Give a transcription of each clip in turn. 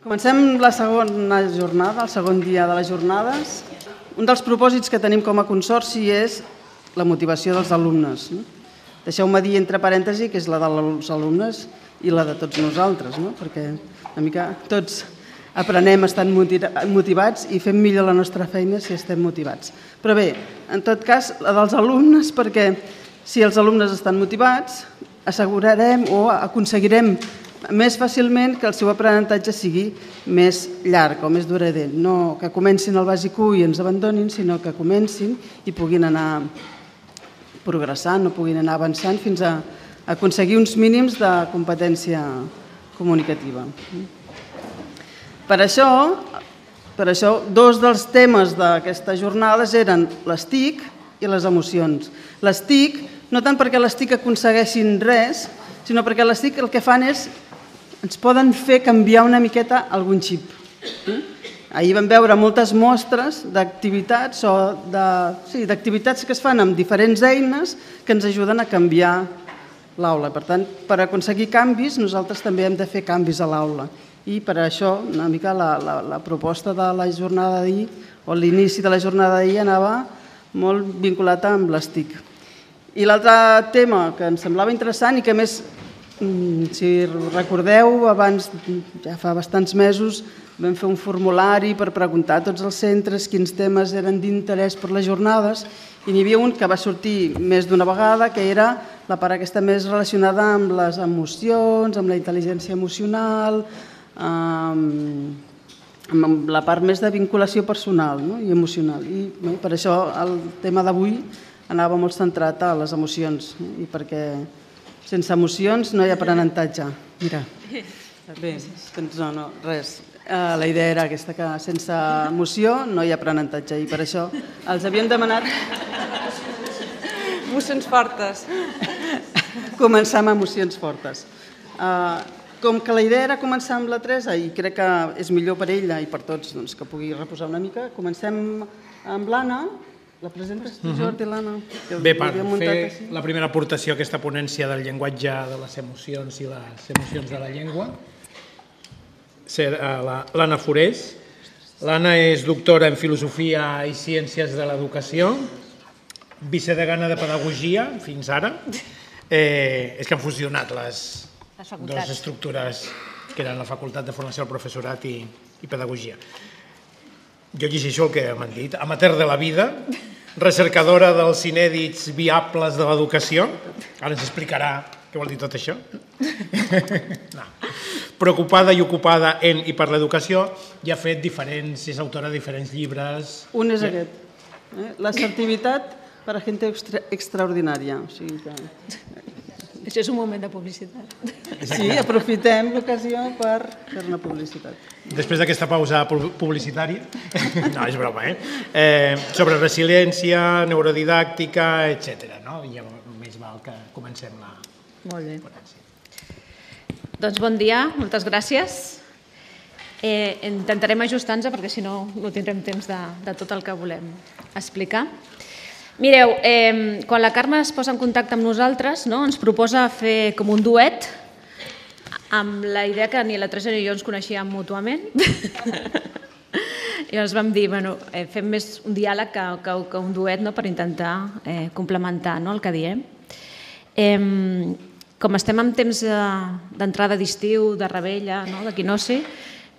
Comencem la segona jornada, el segon dia de les jornades. Un dels propòsits que tenim com a consorci és la motivació dels alumnes. Deixeu-me dir entre parèntesi que és la dels alumnes i la de tots nosaltres, no? perquè una mica tots aprenem estant motivats i fem millor la nostra feina si estem motivats. Però bé, en tot cas, la dels alumnes, perquè si els alumnes estan motivats, assegurarem o aconseguirem més fàcilment que el seu aprenentatge sigui més llarg o més durador. No que comencin el bàsic 1 i ens abandonin, sinó que comencin i puguin anar progressant o puguin anar avançant fins a aconseguir uns mínims de competència comunicativa. Per això, per això dos dels temes d'aquestes jornades eren les TIC i les emocions. Les TIC, no tant perquè les TIC aconsegueixin res, sinó perquè les TIC el que fan és ens poden fer canviar una miqueta algun xip. Mm? Ahir vam veure moltes mostres d'activitats o d'activitats sí, que es fan amb diferents eines que ens ajuden a canviar l'aula. Per tant, per aconseguir canvis, nosaltres també hem de fer canvis a l'aula. I per això, una mica la, la, la proposta de la jornada d'ahir, o l'inici de la jornada d'ahir, anava molt vinculat amb les TIC. I l'altre tema que ens semblava interessant i que més si recordeu, abans, ja fa bastants mesos, vam fer un formulari per preguntar a tots els centres quins temes eren d'interès per les jornades i n'hi havia un que va sortir més d'una vegada, que era la part aquesta més relacionada amb les emocions, amb la intel·ligència emocional, amb, amb la part més de vinculació personal no? i emocional. I no, per això el tema d'avui anava molt centrat a les emocions i perquè sense emocions no hi ha aprenentatge. Mira. Bé, doncs no, no, res. Uh, la idea era aquesta, que sense emoció no hi ha aprenentatge i per això els havíem demanat... Emocions fortes. Començar amb emocions fortes. Uh, com que la idea era començar amb la Teresa i crec que és millor per ella i per tots doncs, que pugui reposar una mica, comencem amb l'Anna, la presentes tu, Jordi, l'Anna? Bé, per fer així. la primera aportació a aquesta ponència del llenguatge de les emocions i les emocions de la llengua, eh, l'Anna Forés. L'Anna és doctora en Filosofia i Ciències de l'Educació, vicedegana de Pedagogia, fins ara. Eh, és que han fusionat les, les dues estructures que eren la Facultat de Formació al Professorat i, i Pedagogia. Jo llegeixo el que m'han dit. Amateur de la vida, recercadora dels inèdits viables de l'educació. Ara ens explicarà què vol dir tot això. No. Preocupada i ocupada en i per l'educació i ha fet diferents, és autora de diferents llibres. Un és aquest. Eh? L'assertivitat per a gent extra, extraordinària. O sigui que això és un moment de publicitat. Sí, aprofitem l'ocasió per fer una publicitat. Després d'aquesta pausa publicitària, no, és broma, eh? eh sobre resiliència, neurodidàctica, etc. No? I ja més val que comencem la Molt bé. Doncs bon dia, moltes gràcies. Eh, intentarem ajustar-nos perquè si no no tindrem temps de, de tot el que volem explicar. Mireu, eh, quan la Carme es posa en contacte amb nosaltres, no, ens proposa fer com un duet amb la idea que ni la Teresa ni jo ens coneixíem mútuament. I ens vam dir, bueno, eh, fem més un diàleg que, que, que un duet no, per intentar eh, complementar no, el que diem. Eh, com estem en temps d'entrada d'estiu, de rebella, no, d'equinoci,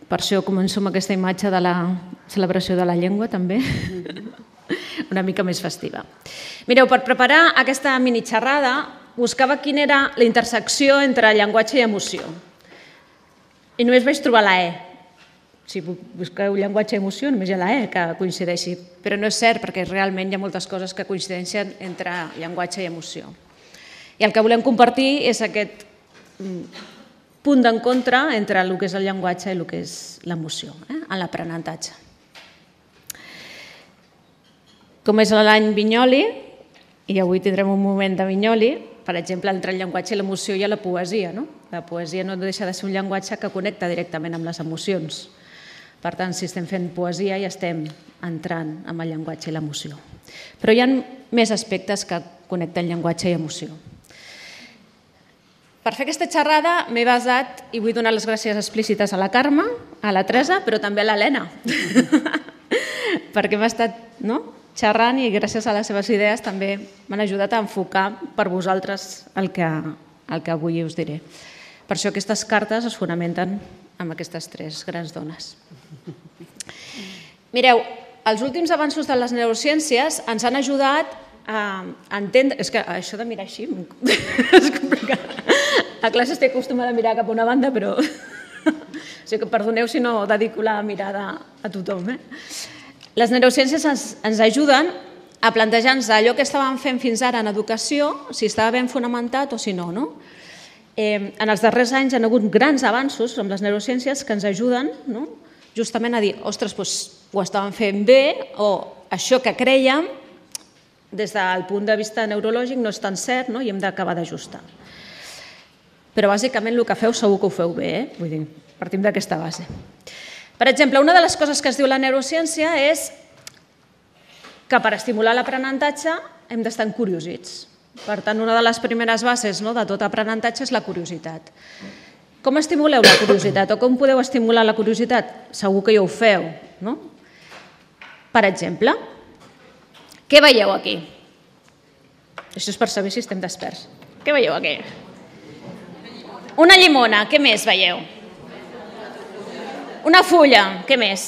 per això començo amb aquesta imatge de la celebració de la llengua, també. una mica més festiva. Mireu, per preparar aquesta mini xerrada buscava quina era la intersecció entre llenguatge i emoció. I només vaig trobar la E. Si busqueu llenguatge i emoció, només hi ha la E que coincideixi. Però no és cert, perquè realment hi ha moltes coses que coincideixen entre llenguatge i emoció. I el que volem compartir és aquest mm, punt d'encontre entre el que és el llenguatge i el que és l'emoció, eh? en l'aprenentatge. Com és l'any Vinyoli, i avui tindrem un moment de Vinyoli, per exemple, entre el llenguatge i l'emoció hi ha la poesia. No? La poesia no deixa de ser un llenguatge que connecta directament amb les emocions. Per tant, si estem fent poesia ja estem entrant amb el llenguatge i l'emoció. Però hi ha més aspectes que connecten llenguatge i emoció. Per fer aquesta xerrada m'he basat, i vull donar les gràcies explícites a la Carme, a la Teresa, però també a l'Helena, perquè hem estat no? Xerrant i gràcies a les seves idees també m'han ajudat a enfocar per vosaltres el que, el que avui us diré. Per això aquestes cartes es fonamenten amb aquestes tres grans dones. Mireu, els últims avanços de les neurociències ens han ajudat a entendre... És que això de mirar així és complicat. A classe estic acostumada a mirar cap a una banda, però o sigui que perdoneu si no dedico la mirada a tothom. Eh? Les neurociències ens, ens ajuden a plantejar-nos allò que estàvem fent fins ara en educació, si estava ben fonamentat o si no. no? Eh, en els darrers anys hi ha hagut grans avanços amb les neurociències que ens ajuden no? justament a dir, ostres, doncs, ho estàvem fent bé o això que creiem des del punt de vista neurològic no és tan cert no? i hem d'acabar d'ajustar. Però bàsicament el que feu segur que ho feu bé, eh? vull dir, partim d'aquesta base. Per exemple, una de les coses que es diu la neurociència és que per estimular l'aprenentatge hem d'estar curiosits. Per tant, una de les primeres bases no, de tot aprenentatge és la curiositat. Com estimuleu la curiositat o com podeu estimular la curiositat? Segur que ja ho feu, no? Per exemple, què veieu aquí? Això és per saber si estem desperts. Què veieu aquí? Una llimona, què més veieu? Una fulla, què més?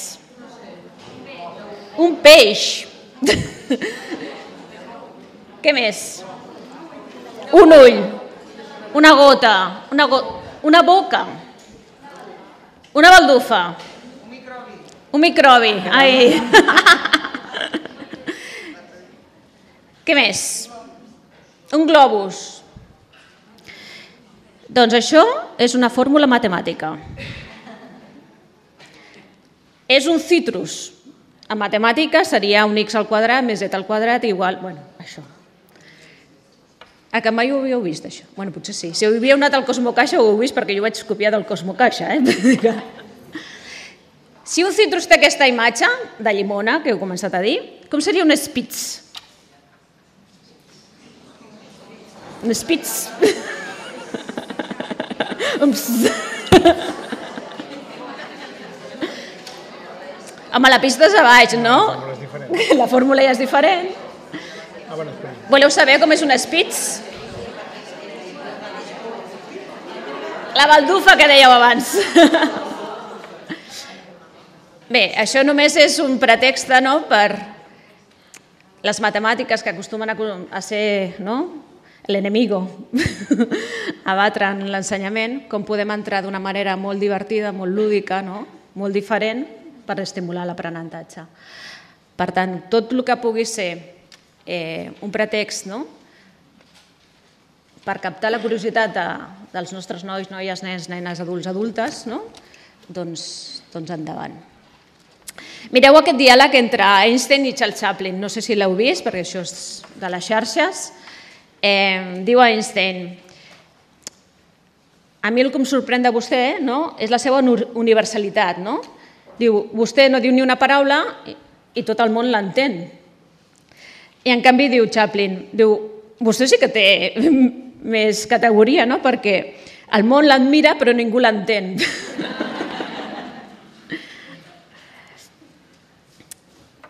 Un peix. què més? Un ull, una gota, una, go una boca, una baldufa. Un microbi. Un microbi, ai. què més? Un globus, doncs això és una fórmula matemàtica. És un citrus. En matemàtica seria un x al quadrat més z al quadrat igual... Bueno, això. A que mai ho havíeu vist, això? Bueno, potser sí. Si ho havíeu anat al Cosmo Caixa ho heu vist perquè jo vaig copiar del Cosmo Caixa, eh? si un citrus té aquesta imatge de llimona, que heu començat a dir, com seria un spitz? Un spitz. Home, la pista és a baix, no? La fórmula ja és diferent. Ah, Voleu saber com és un spitz? La baldufa que dèieu abans. Bé, això només és un pretext no, per les matemàtiques que acostumen a ser no, l'enemigo a batre en l'ensenyament, com podem entrar d'una manera molt divertida, molt lúdica, no? molt diferent, per estimular l'aprenentatge. Per tant, tot el que pugui ser eh, un pretext no? per captar la curiositat de, dels nostres nois, noies, nens, nenes, adults, adultes, no? doncs, doncs endavant. Mireu aquest diàleg entre Einstein i Charles Chaplin. No sé si l'heu vist, perquè això és de les xarxes. Eh, diu Einstein, a mi el que em sorprèn de vostè no, és la seva universalitat. No? Diu, vostè no diu ni una paraula i, tot el món l'entén. I en canvi diu Chaplin, diu, vostè sí que té més categoria, no? perquè el món l'admira però ningú l'entén.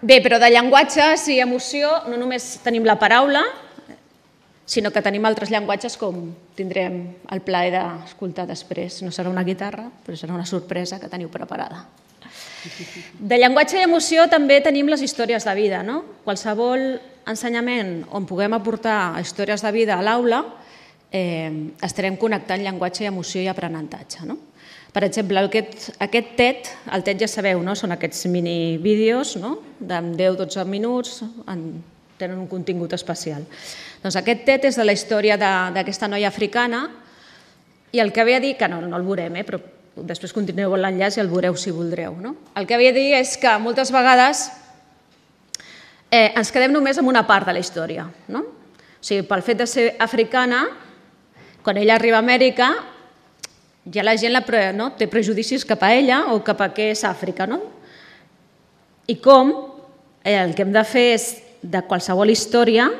Bé, però de llenguatges i emoció no només tenim la paraula, sinó que tenim altres llenguatges com tindrem el plaer d'escoltar després. No serà una guitarra, però serà una sorpresa que teniu preparada. De llenguatge i emoció també tenim les històries de vida. No? Qualsevol ensenyament on puguem aportar històries de vida a l'aula eh, estarem connectant llenguatge i emoció i aprenentatge. No? Per exemple, aquest, aquest TED, el TED ja sabeu, no? són aquests mini vídeos no? de 10-12 minuts, en, tenen un contingut especial. Doncs aquest tet és de la història d'aquesta noia africana i el que havia dit, que no, no el veurem, eh, però després continueu l'enllaç i el veureu si voldreu. No? El que havia dit és que moltes vegades eh, ens quedem només amb una part de la història. No? O sigui, pel fet de ser africana, quan ella arriba a Amèrica, ja la gent la, no, té prejudicis cap a ella o cap a què és Àfrica. No? I com eh, el que hem de fer és, de qualsevol història,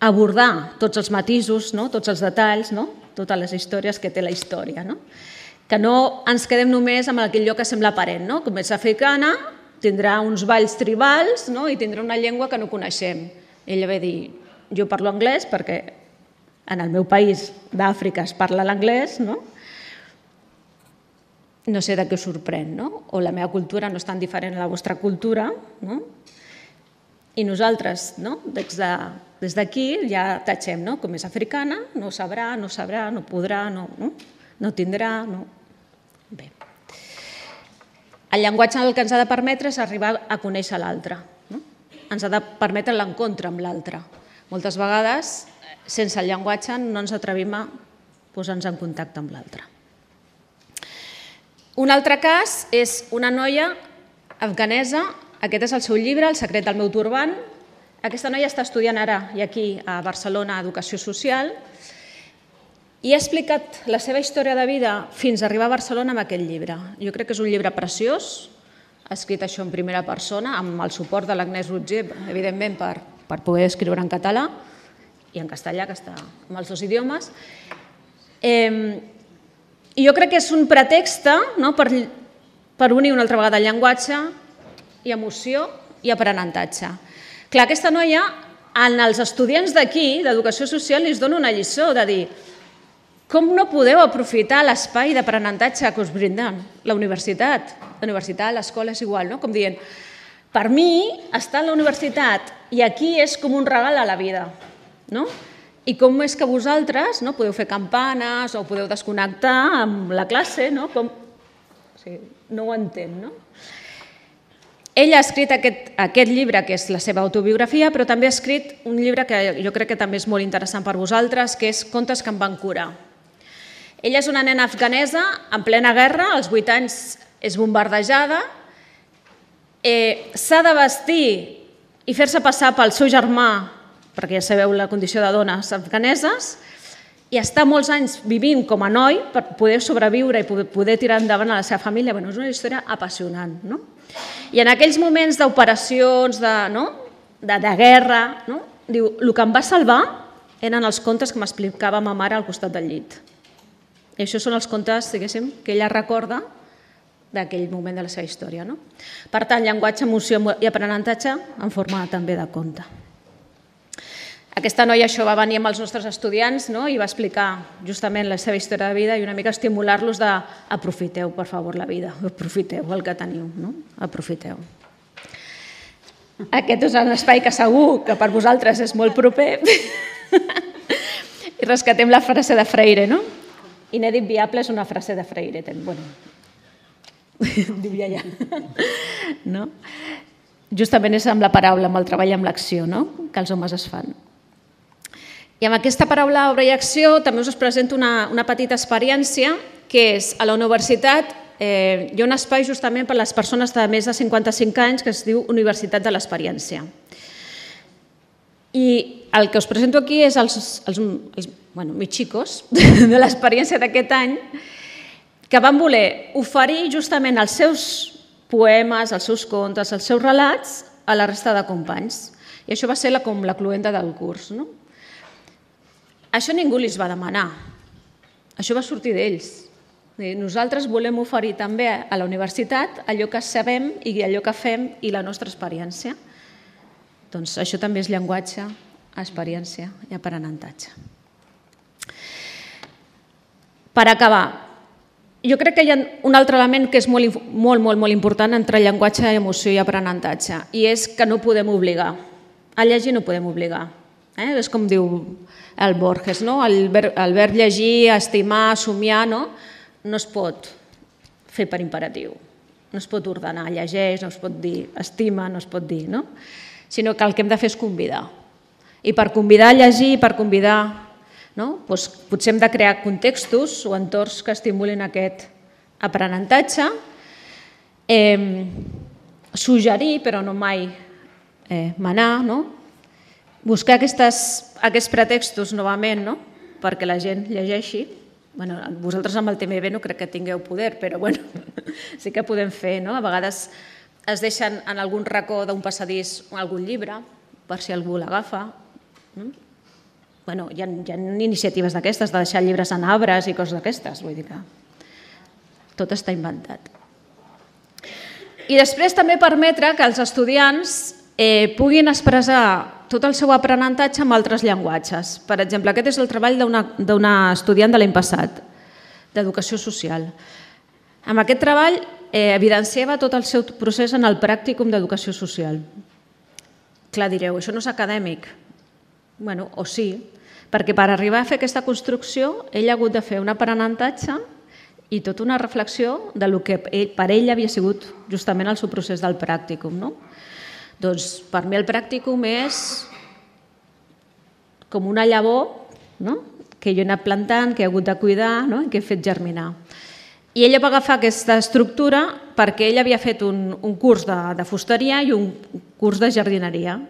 abordar tots els matisos, no? tots els detalls, no? totes les històries que té la història. No? Que no ens quedem només amb aquell lloc que sembla aparent, no? Com és africana, tindrà uns balls tribals no? i tindrà una llengua que no coneixem. Ella va dir, jo parlo anglès perquè en el meu país d'Àfrica es parla l'anglès, no? no sé de què us sorprèn, no? o la meva cultura no és tan diferent a la vostra cultura, no? i nosaltres, no? des d'aquí de, ja tatxem, no? com és africana, no sabrà, no sabrà, no podrà, no, no, no tindrà... No. El llenguatge el que ens ha de permetre és arribar a conèixer l'altre. No? Ens ha de permetre l'encontre amb l'altre. Moltes vegades, sense el llenguatge, no ens atrevim a posar-nos en contacte amb l'altre. Un altre cas és una noia afganesa, aquest és el seu llibre, El secret del meu turbant. Aquesta noia està estudiant ara i aquí a Barcelona Educació Social i ha explicat la seva història de vida fins a arribar a Barcelona amb aquest llibre. Jo crec que és un llibre preciós, escrit això en primera persona, amb el suport de l'Agnès Rutger, evidentment, per, per poder escriure en català i en castellà, que està amb els dos idiomes. Eh, i jo crec que és un pretext no, per, per unir una altra vegada llenguatge i emoció i aprenentatge. Clar, aquesta noia, en els estudiants d'aquí, d'educació social, li dona una lliçó de dir com no podeu aprofitar l'espai d'aprenentatge que us brinden la universitat. La universitat, l'escola és igual, no? Com dient, per mi, estar a la universitat i aquí és com un regal a la vida, no? I com és que vosaltres no, podeu fer campanes o podeu desconnectar amb la classe, no? Com... O sigui, no ho entén, no? Ella ha escrit aquest, aquest llibre, que és la seva autobiografia, però també ha escrit un llibre que jo crec que també és molt interessant per vosaltres, que és Contes que em van curar. Ella és una nena afganesa en plena guerra, als 8 anys és bombardejada, eh, s'ha de vestir i fer-se passar pel seu germà perquè ja sabeu la condició de dones afganeses, i està molts anys vivint com a noi per poder sobreviure i poder tirar endavant a la seva família. Bueno, és una història apassionant. No? I en aquells moments d'operacions, de, no? de, de guerra, no? diu, el que em va salvar eren els contes que m'explicava ma mare al costat del llit. I això són els contes, diguéssim, que ella recorda d'aquell moment de la seva història. No? Per tant, llenguatge, emoció i aprenentatge en forma també de conte. Aquesta noia això va venir amb els nostres estudiants no? i va explicar justament la seva història de vida i una mica estimular-los de aprofiteu, per favor, la vida, aprofiteu el que teniu, no? aprofiteu. Aquest és un espai que segur que per vosaltres és molt proper. I rescatem la frase de Freire, no? Inèdit viable és una frase de Freire. Bueno, diu ja, ja. No? Justament és amb la paraula, amb el treball amb l'acció, no? que els homes es fan. I amb aquesta paraula obra i acció també us presento una, una petita experiència que és a la universitat eh, hi ha un espai justament per a les persones de més de 55 anys que es diu Universitat de l'Experiència. I el que us presento aquí és els, els, els bueno, mis xicos de l'experiència d'aquest any que van voler oferir justament els seus poemes, els seus contes, els seus relats a la resta de companys. I això va ser la, com la cluenda del curs. No? Això ningú li va demanar. Això va sortir d'ells. Nosaltres volem oferir també a la universitat allò que sabem i allò que fem i la nostra experiència. Doncs això també és llenguatge, experiència i aprenentatge. Per acabar, jo crec que hi ha un altre element que és molt, molt, molt, molt important entre llenguatge, emoció i aprenentatge, i és que no podem obligar. A llegir no podem obligar. Eh? És com diu el Borges, no? el, ver, el verb llegir, estimar, somiar, no? no es pot fer per imperatiu. No es pot ordenar, llegeix, no es pot dir estima, no es pot dir, no? sinó que el que hem de fer és convidar. I per convidar a llegir, per convidar, no? doncs potser hem de crear contextos o entorns que estimulin aquest aprenentatge, eh, suggerir, però no mai eh, manar, no? buscar aquestes, aquests pretextos novament no? perquè la gent llegeixi. Bueno, vosaltres amb el TMB no crec que tingueu poder, però bueno, sí que podem fer. No? A vegades es deixen en algun racó d'un passadís algun llibre, per si algú l'agafa. No? Bueno, hi, ha, hi ha iniciatives d'aquestes, de deixar llibres en arbres i coses d'aquestes. Vull dir que Tot està inventat. I després també permetre que els estudiants eh, puguin expressar tot el seu aprenentatge amb altres llenguatges. Per exemple, aquest és el treball d'una estudiant de l'any passat, d'Educació Social. Amb aquest treball eh, evidenciava tot el seu procés en el pràcticum d'Educació Social. Clar, direu, això no és acadèmic. Bueno, o sí, perquè per arribar a fer aquesta construcció ell ha hagut de fer un aprenentatge i tota una reflexió de lo que per ell havia sigut justament el seu procés del pràcticum. No? Doncs per mi el pràcticum és com una llavor no? que jo he anat plantant, que he hagut de cuidar no? i que he fet germinar. I ella va agafar aquesta estructura perquè ell havia fet un, un curs de, de fusteria i un curs de jardineria.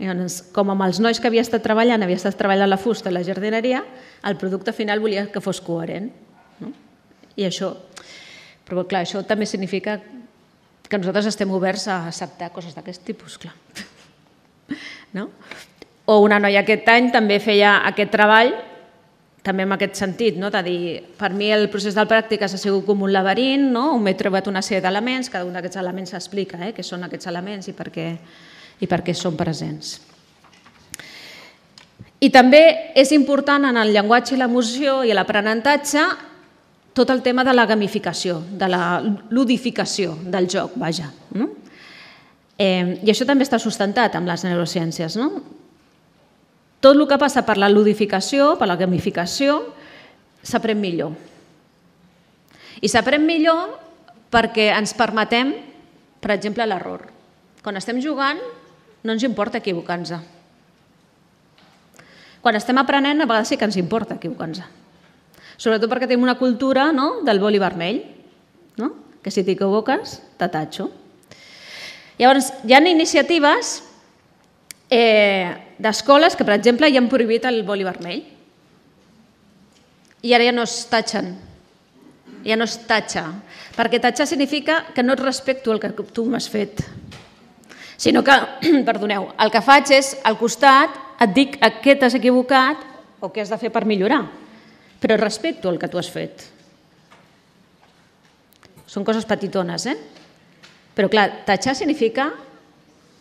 Llavors, com amb els nois que havia estat treballant, havia estat treballant la fusta i la jardineria, el producte final volia que fos coherent. No? I això, però clar, això també significa que nosaltres estem oberts a acceptar coses d'aquest tipus, clar. No? O una noia aquest any també feia aquest treball, també en aquest sentit, no? de dir, per mi el procés del pràctiques ha sigut com un laberint, no? on m'he trobat una sèrie d'elements, cada un d'aquests elements s'explica eh? què són aquests elements i per què, i per què són presents. I també és important en el llenguatge i l'emoció i l'aprenentatge tot el tema de la gamificació, de la ludificació del joc, vaja. No? Eh, I això també està sustentat amb les neurociències. No? Tot el que passa per la ludificació, per la gamificació, s'aprèn millor. I s'aprèn millor perquè ens permetem, per exemple, l'error. Quan estem jugant, no ens importa equivocar-nos. Quan estem aprenent, a vegades sí que ens importa equivocar-nos sobretot perquè tenim una cultura no, del boli vermell, no? que si t'equivoques, t'atatxo. Llavors, hi ha iniciatives eh, d'escoles que, per exemple, ja han prohibit el boli vermell i ara ja no es tatxen, ja no es tatxa, perquè tatxar significa que no et respecto el que tu m'has fet, sinó que, perdoneu, el que faig és, al costat, et dic què t'has equivocat o què has de fer per millorar però respecto el que tu has fet. Són coses petitones, eh? Però clar, tatxar significa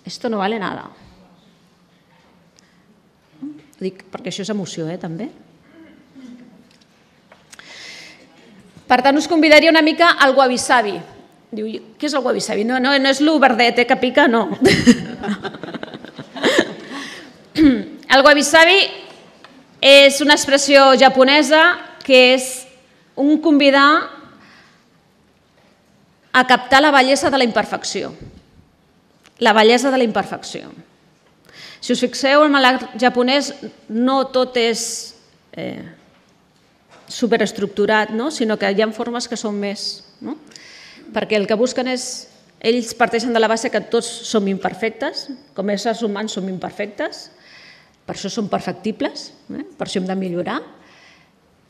esto no vale nada. Dic perquè això és emoció, eh, també. Per tant, us convidaria una mica al guavisabi. Diu, què és el guavisabi? No, no, no és l'overdet, eh, que pica, no. el guavisabi és una expressió japonesa que és un convidar a captar la bellesa de la imperfecció. La bellesa de la imperfecció. Si us fixeu, en l'art japonès no tot és eh, superestructurat, no? sinó que hi ha formes que són més. No? Perquè el que busquen és... Ells parteixen de la base que tots som imperfectes, com a éssers humans som imperfectes, per això són perfectibles, eh? per això hem de millorar.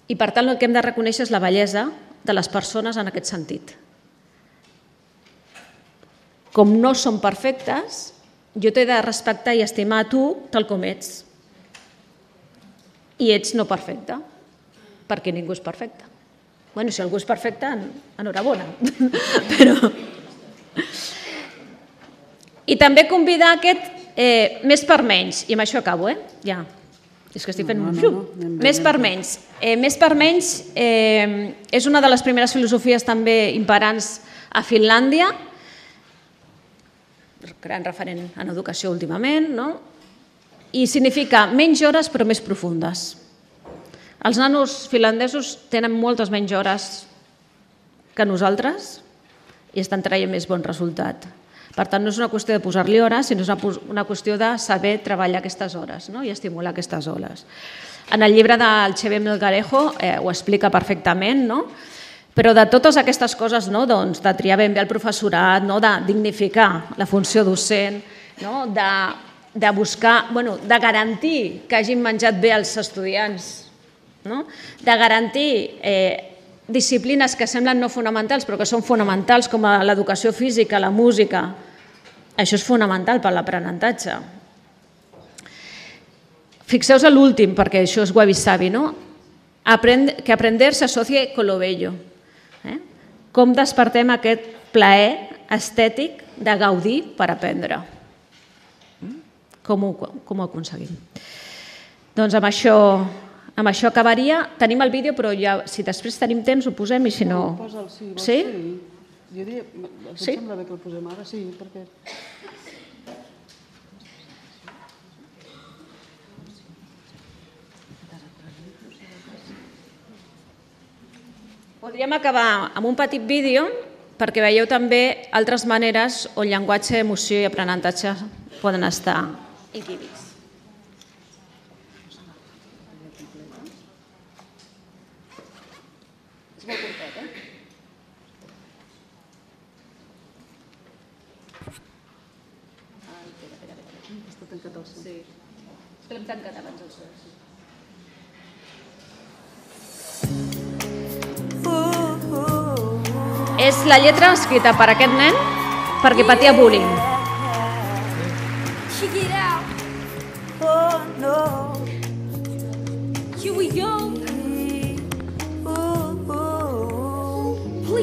I per tant el que hem de reconèixer és la bellesa de les persones en aquest sentit. Com no són perfectes, jo t'he de respectar i estimar a tu tal com ets. I ets no perfecte, perquè ningú és perfecte. Bueno, si algú és perfecte, enhorabona. Però... I també convidar aquest Eh, més per menys, i amb això acabo, eh? Ja. És que estic fent... No, no, no. Més per menys. Eh, més per menys eh, és una de les primeres filosofies també imperants a Finlàndia, gran referent en educació últimament, no? i significa menys hores però més profundes. Els nanos finlandesos tenen moltes menys hores que nosaltres i estan traient més bon resultat. Per tant, no és una qüestió de posar-li hores, sinó és una, qüestió de saber treballar aquestes hores no? i estimular aquestes hores. En el llibre del Xavier Melgarejo eh, ho explica perfectament, no? però de totes aquestes coses, no? doncs, de triar ben bé el professorat, no? de dignificar la funció docent, no? de, de buscar, bueno, de garantir que hagin menjat bé els estudiants, no? de garantir eh, disciplines que semblen no fonamentals però que són fonamentals com l'educació física, la música, això és fonamental per l'aprenentatge. Fixeu-vos a l'últim, perquè això és Wabi Sabi, no? Aprend que aprender s'associa con lo bello. Eh? com despertem aquest plaer estètic de gaudir per aprendre. Com ho, com ho aconseguim? Doncs amb això, amb això acabaria. Tenim el vídeo, però ja, si després tenim temps ho posem i si no... Posa'l, sí. vols, Sí? Jo diria, em Sí? sembla bé que el posem ara, sí, perquè... Podríem acabar amb un petit vídeo perquè veieu també altres maneres on llenguatge, emoció i aprenentatge poden estar inhibits. Sí. L'hem tancat abans el so. És la lletra escrita per aquest nen perquè patia bullying. Oh no. Here we go.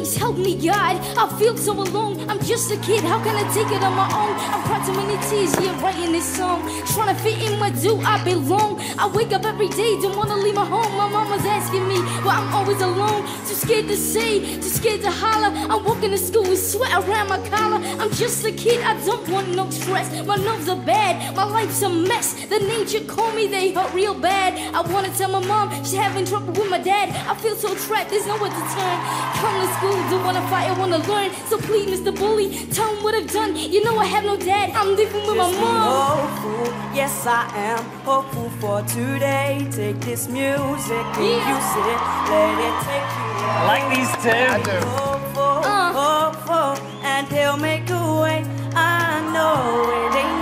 Please help me, God. I feel so alone. I'm just a kid. How can I take it on my own? I'm crying too many tears, yeah, writing this song. Trying to fit in where do I belong? I wake up every day, don't wanna leave my home. My mama's asking me, why I'm always alone. Too scared to say, too scared to holler. I'm walking to school with sweat around my collar. I'm just a kid, I don't want no stress. My nerves are bad, my life's a mess. The nature call me, they hurt real bad. I wanna tell my mom she's having trouble with my dad. I feel so trapped, there's nowhere to turn. Come to school, don't wanna fight, I wanna learn. So please, Mr. Bully, tell him what I've done. You know I have no dad, I'm living with my Just be mom. hopeful, yes I am hopeful for today. Take this music and Yeah. use it, let it take you. I like these two. Hopeful, Uh. hopeful, and he'll make a way. I know it ain't easy, but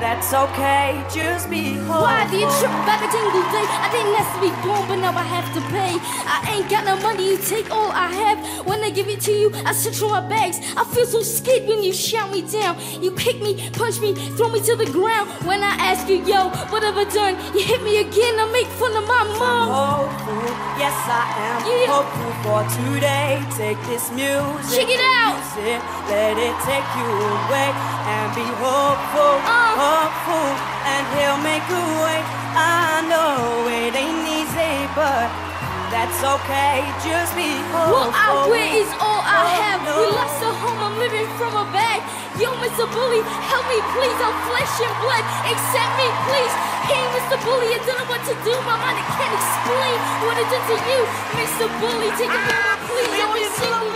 that's okay. Just be hopeful. Why do you trip back a single day? I didn't ask to be born, but now I have to pay. I ain't got no money, you take all I have. When I give it to you, I search for my bags. I feel so scared when you shout me down. You kick me, punch me, throw me to the ground. When I ask you, yo, what have I done? You hit me again, I make fun of my mom. Hopeful, yes I am Yeah. hopeful for today. Take this music, Check it out. it, let it take you away, and be hopeful, Uh. hopeful, and he'll make a way. I know it ain't easy, but that's okay. Just be hopeful. What I wear is all I Oh, have. no. We lost a home, I'm living from a bag. Yo, Mr. Bully, help me please. I'm flesh and blood. Accept me, please. Hey, Mr. Bully, I don't know what to do. My mind can't explain what I did to you. Mr. Bully, take it from me, please. Every single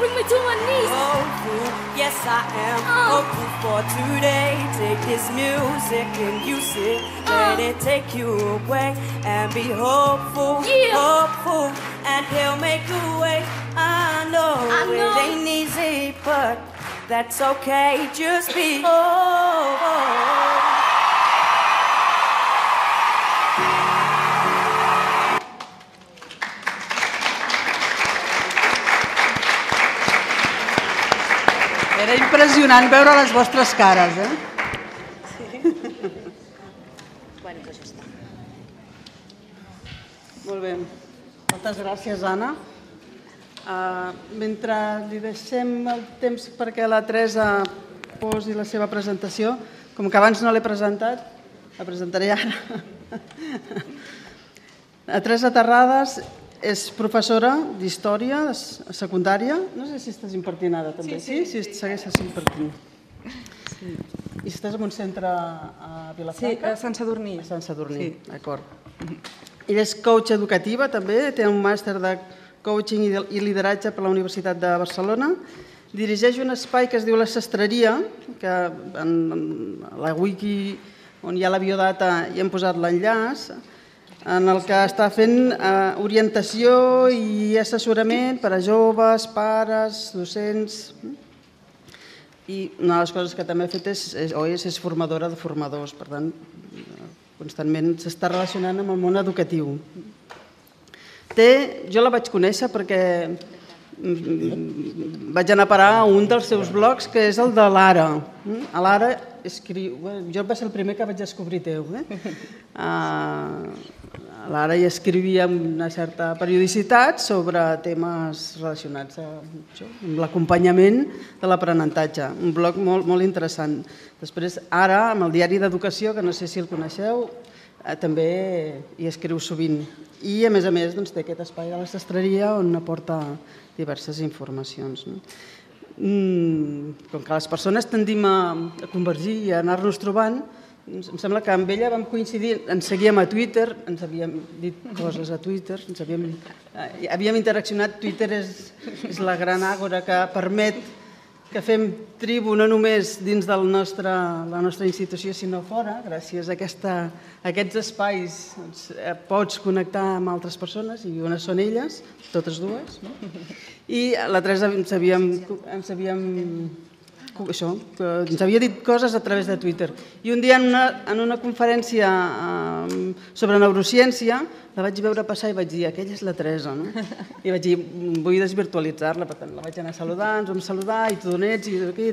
bring me to my knees. Hopeful, yes I am Uh. hopeful for today. Take this music and use it, let Uh. it take you away, and be hopeful, Yeah. hopeful, and he'll make a way. I know, I know. it ain't easy, but that's okay. Just be hopeful. Era impressionant veure les vostres cares, eh? Molt bé. Moltes gràcies, Anna. Uh, mentre li deixem el temps perquè la Teresa posi la seva presentació, com que abans no l'he presentat, la presentaré ara. La Teresa Terrades és professora d'Història secundària. No sé si estàs impartint ara també. Sí, sí, sí, segueixes impartint. Sí. I estàs en un centre a Sí, Vilafranca? a Sant Sadurní. A Sant Sadurní, Sí. d'acord. I és coach educativa també, té un màster de coaching i de- i lideratge per la Universitat de Barcelona. Dirigeix un espai que es diu La Sastreria, que en, en la wiki on hi ha la biodata hi hem posat l'enllaç, en el que està fent eh, orientació i assessorament per a joves, pares, docents... I una de les coses que també ha fet és, és, o és, és formadora de formadors, per tant, constantment s'està relacionant amb el món educatiu. Té, jo la vaig conèixer perquè mm, vaig anar a parar a un dels seus blogs, que és el de l'Ara. Mm? A l'Ara escriu... Bueno, jo va ser el primer que vaig descobrir teu. Eh? Uh, L'Ara hi escrivia amb una certa periodicitat sobre temes relacionats a, això, amb l'acompanyament de l'aprenentatge. Un blog molt, molt interessant. Després, ara, amb el diari d'Educació, que no sé si el coneixeu, eh, també hi escriu sovint. I, a més a més, doncs, té aquest espai de la sastreria on aporta diverses informacions. No? Mm, com que les persones tendim a, a convergir i a anar-nos trobant, em sembla que amb ella vam coincidir, ens seguíem a Twitter, ens havíem dit coses a Twitter, ens havíem, eh, havíem interaccionat, Twitter és, és la gran àgora que permet que fem tribu no només dins de la nostra institució, sinó fora, gràcies a, aquesta, a aquests espais doncs, eh, pots connectar amb altres persones, i unes són elles, totes dues, no? I la Teresa ens havíem, ens havíem això, que ens havia dit coses a través de Twitter. I un dia en una, en una conferència eh, sobre neurociència la vaig veure passar i vaig dir, aquella és la Teresa, no? I vaig dir, vull desvirtualitzar-la, per tant, la vaig anar a saludar, ens vam saludar, i tu d'on ets, i aquí,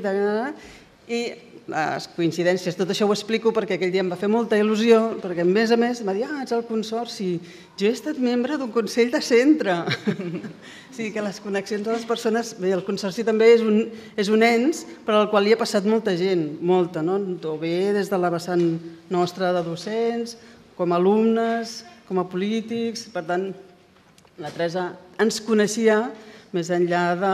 i les coincidències, tot això ho explico perquè aquell dia em va fer molta il·lusió, perquè a més a més va dir, ah, ets al consorci, jo he estat membre d'un consell de centre. o sigui que les connexions de les persones, bé, el consorci també és un, és un ens per al qual hi ha passat molta gent, molta, no? o bé des de la vessant nostra de docents, com a alumnes, com a polítics, per tant, la Teresa ens coneixia més enllà de,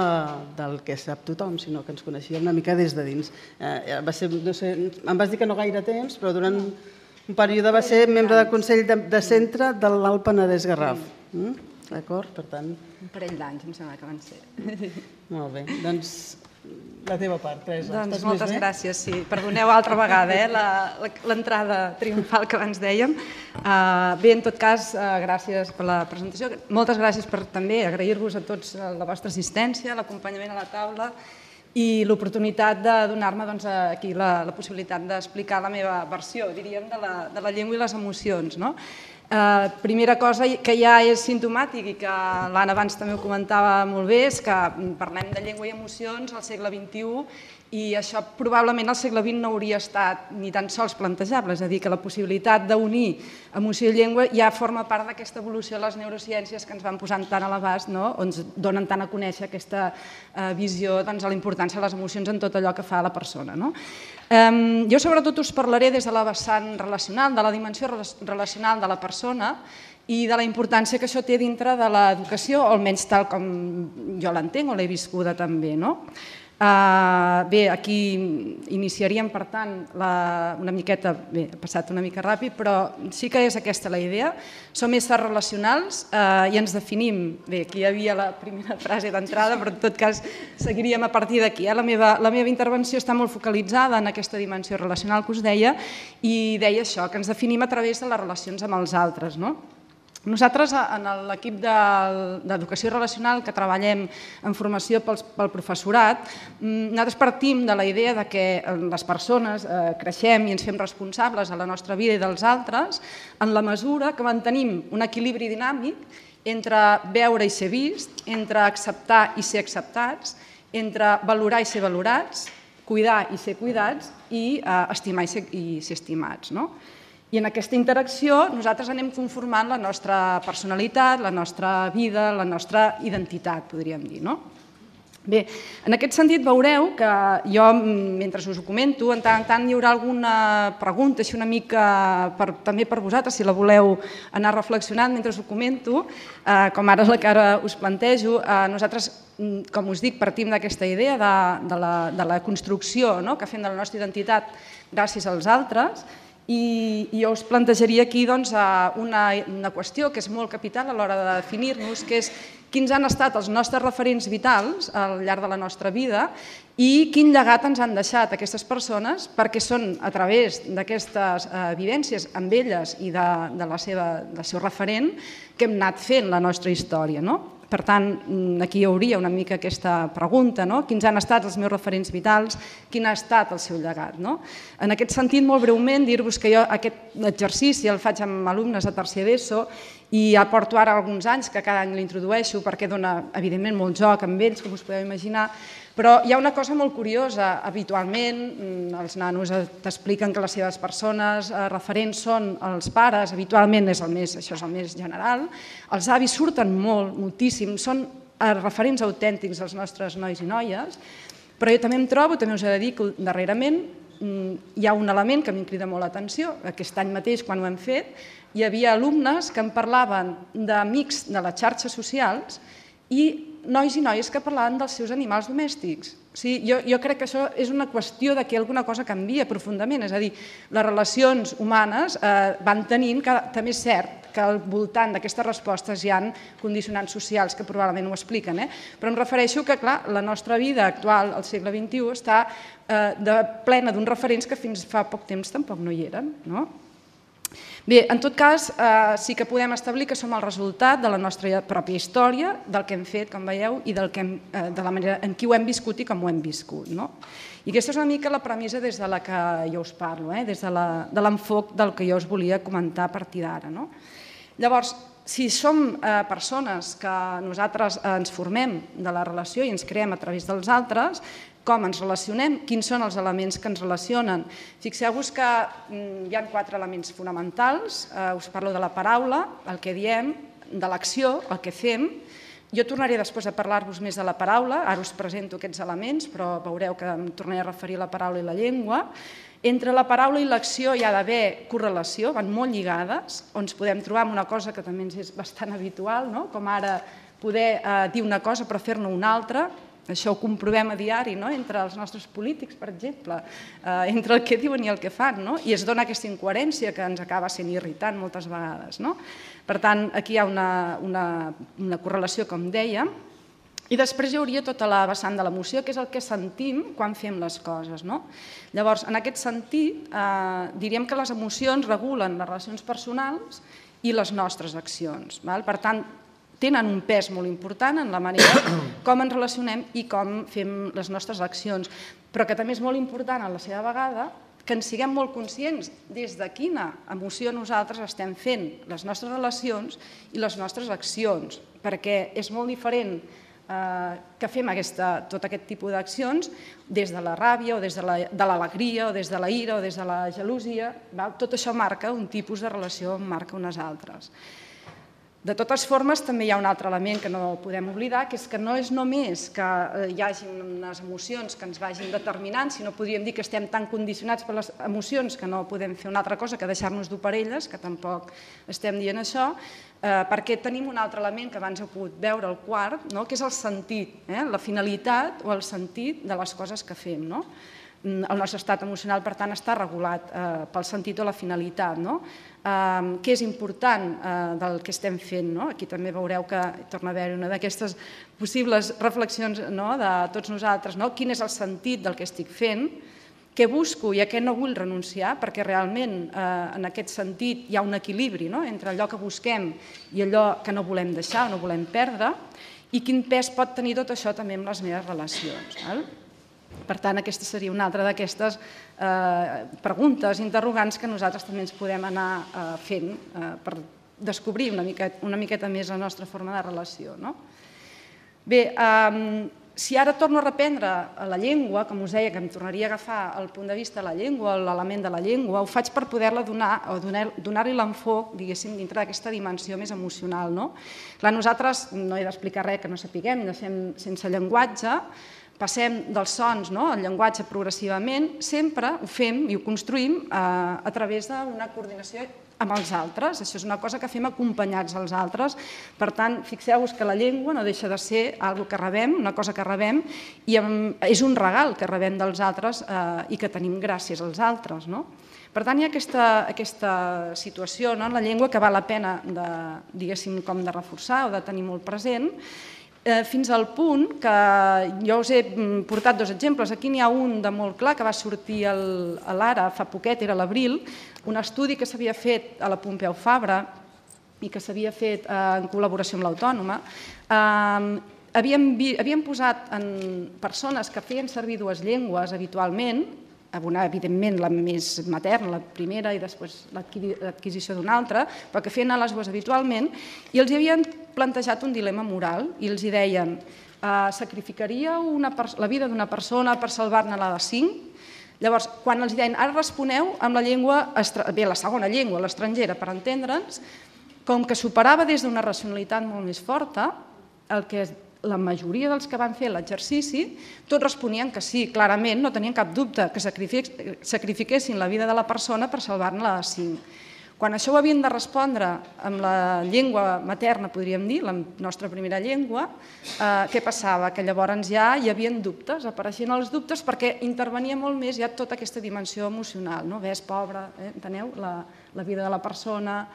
del que sap tothom, sinó que ens coneixia una mica des de dins. Eh, va ser, no sé, em vas dir que no gaire temps, però durant un període va ser membre del Consell de, de Centre de l'Alt Penedès Garraf. Mm? D'acord? Per tant... Un parell d'anys, em sembla que van ser. Molt bé. Doncs la teva part, Teresa. Doncs Estàs moltes gràcies, sí. Perdoneu altra vegada eh, l'entrada triomfal que abans dèiem. Uh, bé, en tot cas, uh, gràcies per la presentació. Moltes gràcies per també agrair-vos a tots la vostra assistència, l'acompanyament a la taula i l'oportunitat de donar-me doncs, aquí la, la possibilitat d'explicar la meva versió, diríem, de la, de la llengua i les emocions. No? Eh, primera cosa que ja és sintomàtic i que l'Anna abans també ho comentava molt bé és que parlem de llengua i emocions al segle XXI i això probablement al segle XX no hauria estat ni tan sols plantejable, és a dir, que la possibilitat d'unir emoció i llengua ja forma part d'aquesta evolució de les neurociències que ens van posant tant a l'abast, no? on ens donen tant a conèixer aquesta eh, visió doncs, de la importància de les emocions en tot allò que fa la persona. No? Eh, jo sobretot us parlaré des de la vessant relacional, de la dimensió relacional de la persona, i de la importància que això té dintre de l'educació, almenys tal com jo l'entenc o l'he viscuda també. No? Uh, bé, aquí iniciaríem, per tant, la, una miqueta, bé, ha passat una mica ràpid, però sí que és aquesta la idea. Som éssers relacionals uh, i ens definim, bé, aquí hi havia la primera frase d'entrada, però en tot cas seguiríem a partir d'aquí. Eh? La, meva, la meva intervenció està molt focalitzada en aquesta dimensió relacional que us deia i deia això, que ens definim a través de les relacions amb els altres. No? Nosaltres, en l'equip d'educació relacional que treballem en formació pel, pel professorat, mm, nosaltres partim de la idea de que eh, les persones eh, creixem i ens fem responsables de la nostra vida i dels altres en la mesura que mantenim un equilibri dinàmic entre veure i ser vist, entre acceptar i ser acceptats, entre valorar i ser valorats, cuidar i ser cuidats i eh, estimar i ser, i ser estimats. No? I en aquesta interacció nosaltres anem conformant la nostra personalitat, la nostra vida, la nostra identitat, podríem dir. No? Bé, en aquest sentit veureu que jo, mentre us ho comento, en tant en tant hi haurà alguna pregunta, així una mica per, també per vosaltres, si la voleu anar reflexionant mentre us ho comento, eh, com ara la que ara us plantejo. Eh, nosaltres, com us dic, partim d'aquesta idea de, de, la, de la construcció no?, que fem de la nostra identitat gràcies als altres, i, i jo us plantejaria aquí doncs, una, una qüestió que és molt capital a l'hora de definir-nos, que és quins han estat els nostres referents vitals al llarg de la nostra vida i quin llegat ens han deixat aquestes persones perquè són a través d'aquestes eh, evidències amb elles i de, de la seva, del seu referent que hem anat fent la nostra història. No? Per tant, mm, aquí hi hauria una mica aquesta pregunta, no? quins han estat els meus referents vitals, quin ha estat el seu llegat. No? En aquest sentit, molt breument, dir-vos que jo aquest exercici el faig amb alumnes a tercer d'ESO i ja porto ara alguns anys que cada any l'introdueixo perquè dona, evidentment, molt joc amb ells, com us podeu imaginar, però hi ha una cosa molt curiosa. Habitualment mm, els nanos t'expliquen que les seves persones eh, referents són els pares, habitualment és el més, això és el més general. Els avis surten molt, moltíssim, són eh, referents autèntics dels nostres nois i noies, però jo també em trobo, també us he de dir que darrerament mm, hi ha un element que m'hi crida molt l'atenció. Aquest any mateix, quan ho hem fet, hi havia alumnes que em parlaven d'amics de les xarxes socials i nois i noies que parlaven dels seus animals domèstics. O sigui, jo, jo crec que això és una qüestió de que alguna cosa canvia profundament, és a dir, les relacions humanes eh, van tenint, que també és cert que al voltant d'aquestes respostes hi han condicionants socials que probablement ho expliquen, eh? però em refereixo que, clar, la nostra vida actual, al segle XXI, està eh, de plena d'uns referents que fins fa poc temps tampoc no hi eren, no? Bé, en tot cas, eh, sí que podem establir que som el resultat de la nostra pròpia història, del que hem fet, com veieu, i del que hem, eh, de la manera en què ho hem viscut i com ho hem viscut. No? I aquesta és una mica la premissa des de la que jo us parlo, eh? des de l'enfoc de del que jo us volia comentar a partir d'ara. No? Llavors, si som eh, persones que nosaltres ens formem de la relació i ens creem a través dels altres, com ens relacionem, quins són els elements que ens relacionen. Fixeu-vos que mm, hi ha quatre elements fonamentals, eh, us parlo de la paraula, el que diem, de l'acció, el que fem, jo tornaré després a parlar-vos més de la paraula, ara us presento aquests elements, però veureu que em tornaré a referir a la paraula i la llengua. Entre la paraula i l'acció hi ha d'haver correlació, van molt lligades, on ens podem trobar amb una cosa que també ens és bastant habitual, no? com ara poder eh, dir una cosa però fer-ne una altra, això ho comprovem a diari no? entre els nostres polítics, per exemple, eh, entre el que diuen i el que fan, no? i es dona aquesta incoherència que ens acaba sent irritant moltes vegades. No? Per tant, aquí hi ha una, una, una correlació, com deia, i després hi hauria tota la vessant de l'emoció, que és el que sentim quan fem les coses. No? Llavors, en aquest sentit, eh, diríem que les emocions regulen les relacions personals i les nostres accions. Val? Per tant, tenen un pes molt important en la manera com ens relacionem i com fem les nostres accions, però que també és molt important a la seva vegada que en siguem molt conscients des de quina emoció nosaltres estem fent les nostres relacions i les nostres accions, perquè és molt diferent eh, que fem aquesta, tot aquest tipus d'accions des de la ràbia o des de l'alegria la, o des de la ira o des de la gelosia, val? tot això marca un tipus de relació, marca unes altres. De totes formes, també hi ha un altre element que no podem oblidar, que és que no és només que eh, hi hagi unes emocions que ens vagin determinant, sinó podríem dir que estem tan condicionats per les emocions que no podem fer una altra cosa que deixar-nos dur per elles, que tampoc estem dient això, eh, perquè tenim un altre element que abans heu pogut veure, el quart, no? que és el sentit, eh? la finalitat o el sentit de les coses que fem. No? Mm, el nostre estat emocional, per tant, està regulat eh, pel sentit o la finalitat. No? Eh, què és important eh, del que estem fent. No? Aquí també veureu que torna a haver una d'aquestes possibles reflexions no? de tots nosaltres. No? Quin és el sentit del que estic fent, què busco i a què no vull renunciar, perquè realment eh, en aquest sentit hi ha un equilibri no? entre allò que busquem i allò que no volem deixar o no volem perdre, i quin pes pot tenir tot això també en les meves relacions. Val? Per tant, aquesta seria una altra d'aquestes eh, preguntes, interrogants que nosaltres també ens podem anar eh, fent eh, per descobrir una miqueta, una més la nostra forma de relació. No? Bé, eh, si ara torno a reprendre la llengua, com us deia, que em tornaria a agafar el punt de vista de la llengua, l'element de la llengua, ho faig per poder-la donar o donar-li donar l'enfoc, diguéssim, dintre d'aquesta dimensió més emocional. No? Clar, nosaltres, no he d'explicar res que no sapiguem, fem sense llenguatge, passem dels sons no, al llenguatge progressivament, sempre ho fem i ho construïm eh, a través d'una coordinació amb els altres. Això és una cosa que fem acompanyats als altres. Per tant, fixeu-vos que la llengua no deixa de ser algo que rebem, una cosa que rebem, i és un regal que rebem dels altres eh, i que tenim gràcies als altres. No? Per tant, hi ha aquesta, aquesta situació no, en la llengua que val la pena de, com de reforçar o de tenir molt present, fins al punt que jo us he mm, portat dos exemples. Aquí n'hi ha un de molt clar que va sortir a l'Ara fa poquet, era l'abril, un estudi que s'havia fet a la Pompeu Fabra i que s'havia fet eh, en col·laboració amb l'Autònoma. Eh, havíem posat en persones que feien servir dues llengües habitualment una, evidentment, la més materna, la primera, i després l'adquisició d'una altra, però que feien a les dues habitualment, i els havien plantejat un dilema moral, i els hi deien eh, sacrificaríeu una la vida d'una persona per salvar-ne la de cinc? Llavors, quan els deien, ara responeu amb la llengua, bé, la segona llengua, l'estrangera, per entendre'ns, com que superava des d'una racionalitat molt més forta, el que la majoria dels que van fer l'exercici, tots responien que sí, clarament, no tenien cap dubte que sacrifiquessin la vida de la persona per salvar-ne la de cinc. Quan això ho havien de respondre amb la llengua materna, podríem dir, la nostra primera llengua, eh, què passava? Que llavors ja hi havia dubtes, apareixien els dubtes perquè intervenia molt més ja tota aquesta dimensió emocional, no? ves, pobre, eh? enteneu? La, la vida de la persona.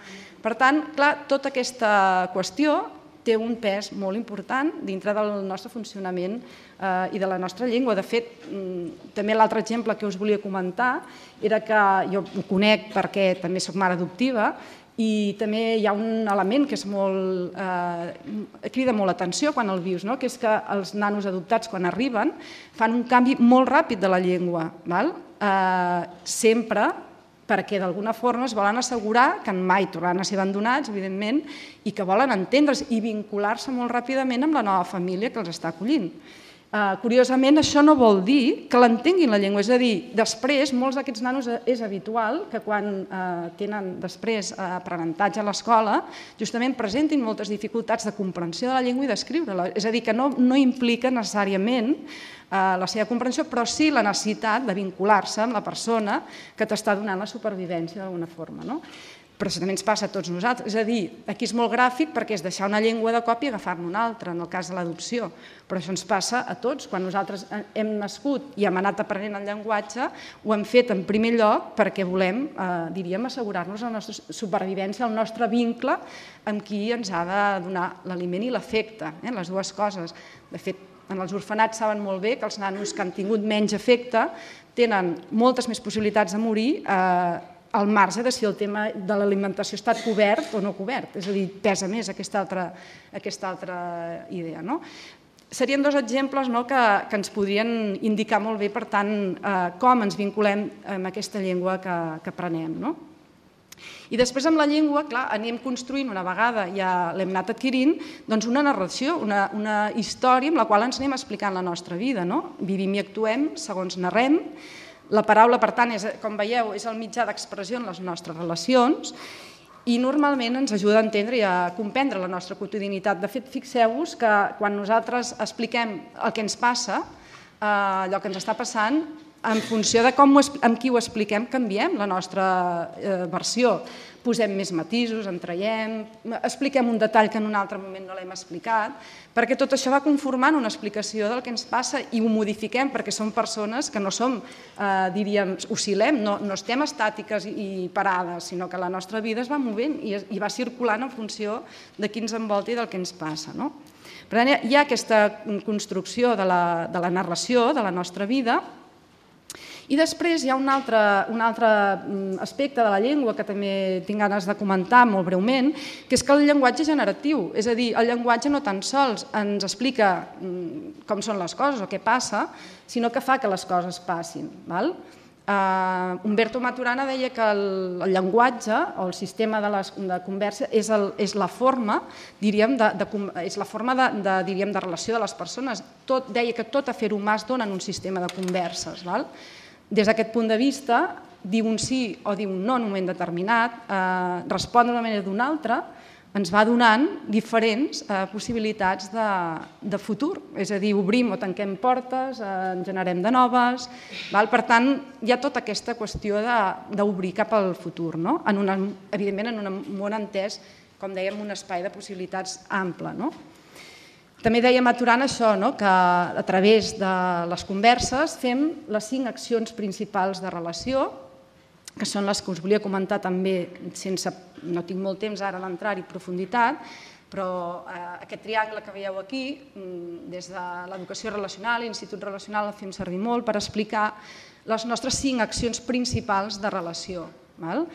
Per tant, clar, tota aquesta qüestió té un pes molt important dintre del nostre funcionament eh, i de la nostra llengua. De fet, mm, també l'altre exemple que us volia comentar era que jo ho conec perquè també sóc mare adoptiva i també hi ha un element que és molt, eh, crida molt l'atenció quan el vius, no? que és que els nanos adoptats quan arriben fan un canvi molt ràpid de la llengua. Val? Eh, sempre perquè d'alguna forma es volen assegurar que mai tornaran a ser abandonats, evidentment, i que volen entendre's i vincular-se molt ràpidament amb la nova família que els està acollint. Uh, curiosament, això no vol dir que l'entenguin la llengua, és a dir, després, molts d'aquests nanos és habitual que quan uh, tenen després aprenentatge a l'escola, justament presentin moltes dificultats de comprensió de la llengua i d'escriure-la, és a dir, que no, no implica necessàriament la seva comprensió, però sí la necessitat de vincular-se amb la persona que t'està donant la supervivència d'alguna forma. No? però això també ens passa a tots nosaltres. És a dir, aquí és molt gràfic perquè és deixar una llengua de cop i agafar-ne una altra, en el cas de l'adopció. Però això ens passa a tots. Quan nosaltres hem nascut i hem anat aprenent el llenguatge, ho hem fet en primer lloc perquè volem, eh, diríem, assegurar-nos la nostra supervivència, el nostre vincle amb qui ens ha de donar l'aliment i l'efecte, eh, les dues coses. De fet, en els orfenats saben molt bé que els nanos que han tingut menys efecte tenen moltes més possibilitats de morir eh, al marge de si el tema de l'alimentació ha estat cobert o no cobert, és a dir, pesa més aquesta altra, aquesta altra idea. No? Serien dos exemples no, que, que ens podrien indicar molt bé, per tant, eh, com ens vinculem amb aquesta llengua que, que aprenem. No? I després amb la llengua, clar, anem construint una vegada, ja l'hem anat adquirint, doncs una narració, una, una història amb la qual ens anem explicant la nostra vida. No? Vivim i actuem segons narrem, la paraula, per tant, és, com veieu, és el mitjà d'expressió en les nostres relacions i normalment ens ajuda a entendre i a comprendre la nostra quotidianitat. De fet, fixeu-vos que quan nosaltres expliquem el que ens passa, eh, allò que ens està passant, en funció de com ho, amb qui ho expliquem, canviem la nostra eh, versió posem més matisos, en traiem, expliquem un detall que en un altre moment no l'hem explicat, perquè tot això va conformant una explicació del que ens passa i ho modifiquem perquè som persones que no som, eh, diríem, oscil·lem, no, no estem estàtiques i, parades, sinó que la nostra vida es va movent i, i va circulant en funció de qui ens envolta i del que ens passa. No? Per tant, hi ha aquesta construcció de la, de la narració de la nostra vida i després hi ha un altre, un altre mm, aspecte de la llengua que també tinc ganes de comentar molt breument, que és que el llenguatge generatiu, és a dir, el llenguatge no tan sols ens explica mm, com són les coses o què passa, sinó que fa que les coses passin. Val? Uh, Humberto Maturana deia que el, el llenguatge o el sistema de, les, de conversa és, el, és la forma, diríem, de, de, és la forma de, de, diríem, de relació de les persones. Tot, deia que tot afer humà es dona en un sistema de converses. Val? Des d'aquest punt de vista, dir un sí o dir un no en un moment determinat, eh, respondre d'una manera d'una altra, ens va donant diferents eh, possibilitats de, de futur, és a dir, obrim o tanquem portes, eh, en generem de noves, val? per tant, hi ha tota aquesta qüestió d'obrir cap al futur, no? en una, evidentment en un món entès, com dèiem, un espai de possibilitats ample. No? També dèiem aturant això, no? que a través de les converses fem les cinc accions principals de relació, que són les que us volia comentar també, sense, no tinc molt temps ara d'entrar-hi profunditat, però eh, aquest triangle que veieu aquí, mm, des de l'educació relacional, l'Institut Relacional el fem servir molt per explicar les nostres cinc accions principals de relació. Val?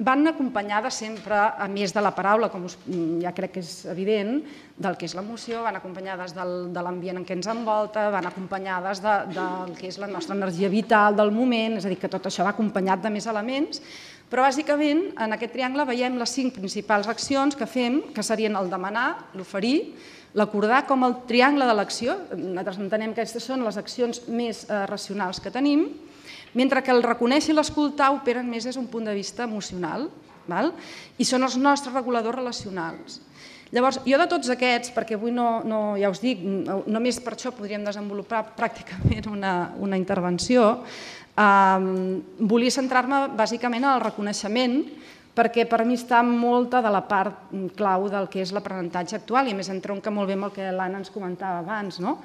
Van acompanyades sempre, a més de la paraula, com us, mm, ja crec que és evident, del que és l'emoció, van acompanyades del, de l'ambient en què ens envolta, van acompanyades de, del que és la nostra energia vital del moment, és a dir, que tot això va acompanyat de més elements, però bàsicament en aquest triangle veiem les cinc principals accions que fem, que serien el demanar, l'oferir, l'acordar com el triangle de l'acció, nosaltres entenem que aquestes són les accions més eh, racionals que tenim, mentre que el reconèixer i l'escoltar operen més des d'un punt de vista emocional, val? i són els nostres reguladors relacionals. Llavors, jo de tots aquests, perquè avui no, no ja us dic, només per això podríem desenvolupar pràcticament una, una intervenció, eh, volia centrar-me bàsicament en el reconeixement, perquè per mi està molta de la part clau del que és l'aprenentatge actual i a més entronca molt bé amb el que l'Anna ens comentava abans. No?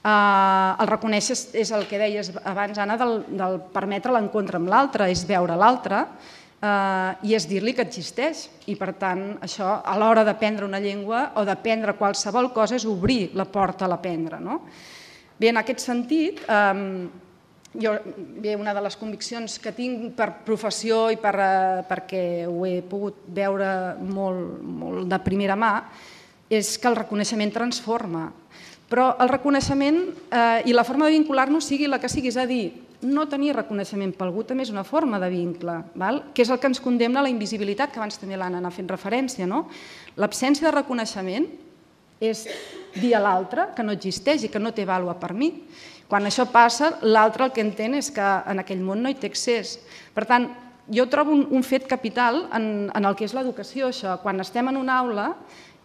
Eh, el reconèixer és, el que deies abans, Anna, del, del permetre l'encontre amb l'altre, és veure l'altre eh, i és dir-li que existeix. I per tant, això a l'hora d'aprendre una llengua o d'aprendre qualsevol cosa és obrir la porta a l'aprendre. No? Bé, en aquest sentit, eh, jo, bé, una de les conviccions que tinc per professió i per, eh, perquè ho he pogut veure molt, molt de primera mà, és que el reconeixement transforma. Però el reconeixement eh, i la forma de vincular-nos sigui la que sigui, és a dir, no tenir reconeixement per algú també és una forma de vincle, val? que és el que ens condemna a la invisibilitat, que abans també l'Anna anat fent referència. No? L'absència de reconeixement és dir a l'altre que no existeix i que no té vàlua per mi. Quan això passa, l'altre el que entén és que en aquell món no hi té accés. Per tant, jo trobo un, un fet capital en, en el que és l'educació, això. Quan estem en una aula,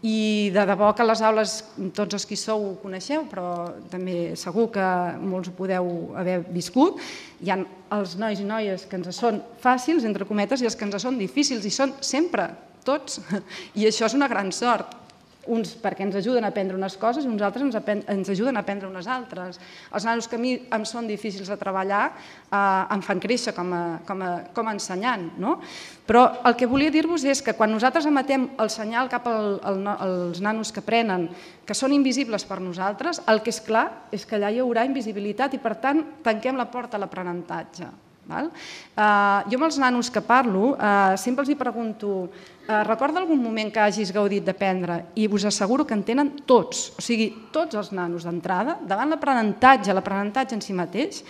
i de debò que les aules, tots els qui sou ho coneixeu, però també segur que molts ho podeu haver viscut, hi ha els nois i noies que ens són fàcils, entre cometes, i els que ens són difícils, i són sempre, tots, i això és una gran sort uns perquè ens ajuden a aprendre unes coses i uns altres ens, ens ajuden a aprendre unes altres. Els nanos que a mi em són difícils de treballar eh, em fan créixer com a, com a, com a ensenyant. No? Però el que volia dir-vos és que quan nosaltres emetem el senyal cap al, al, als nanos que aprenen, que són invisibles per nosaltres, el que és clar és que allà hi haurà invisibilitat i per tant tanquem la porta a l'aprenentatge. Val? Uh, jo amb els nanos que parlo uh, sempre els hi pregunto uh, recorda algun moment que hagis gaudit d'aprendre i us asseguro que en tenen tots, o sigui, tots els nanos d'entrada, davant l'aprenentatge, l'aprenentatge en si mateix,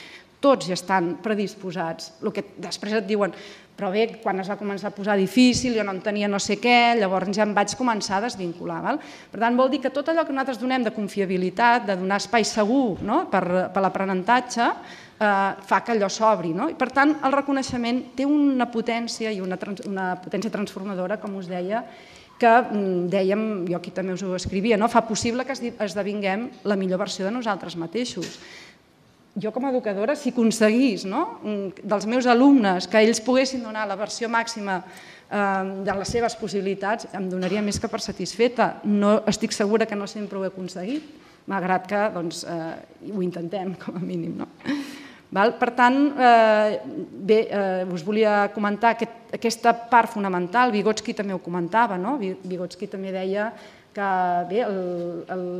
tots ja estan predisposats. El que després et diuen, però bé, quan es va començar a posar difícil, jo no en tenia no sé què, llavors ja em vaig començar a desvincular. Val? Per tant, vol dir que tot allò que nosaltres donem de confiabilitat, de donar espai segur no? per, per l'aprenentatge, eh, fa que allò s'obri. No? I per tant, el reconeixement té una potència i una, una potència transformadora, com us deia, que mm, dèiem, jo aquí també us ho escrivia, no? fa possible que esdevinguem la millor versió de nosaltres mateixos. Jo com a educadora, si aconseguís no? Mm, dels meus alumnes que ells poguessin donar la versió màxima eh, de les seves possibilitats, em donaria més que per satisfeta. No, estic segura que no sempre ho he aconseguit, malgrat que doncs, eh, ho intentem, com a mínim. No? Val? Per tant, eh, bé, eh, us volia comentar aquest, aquesta part fonamental, Vygotsky també ho comentava, no? Vygotsky també deia que bé,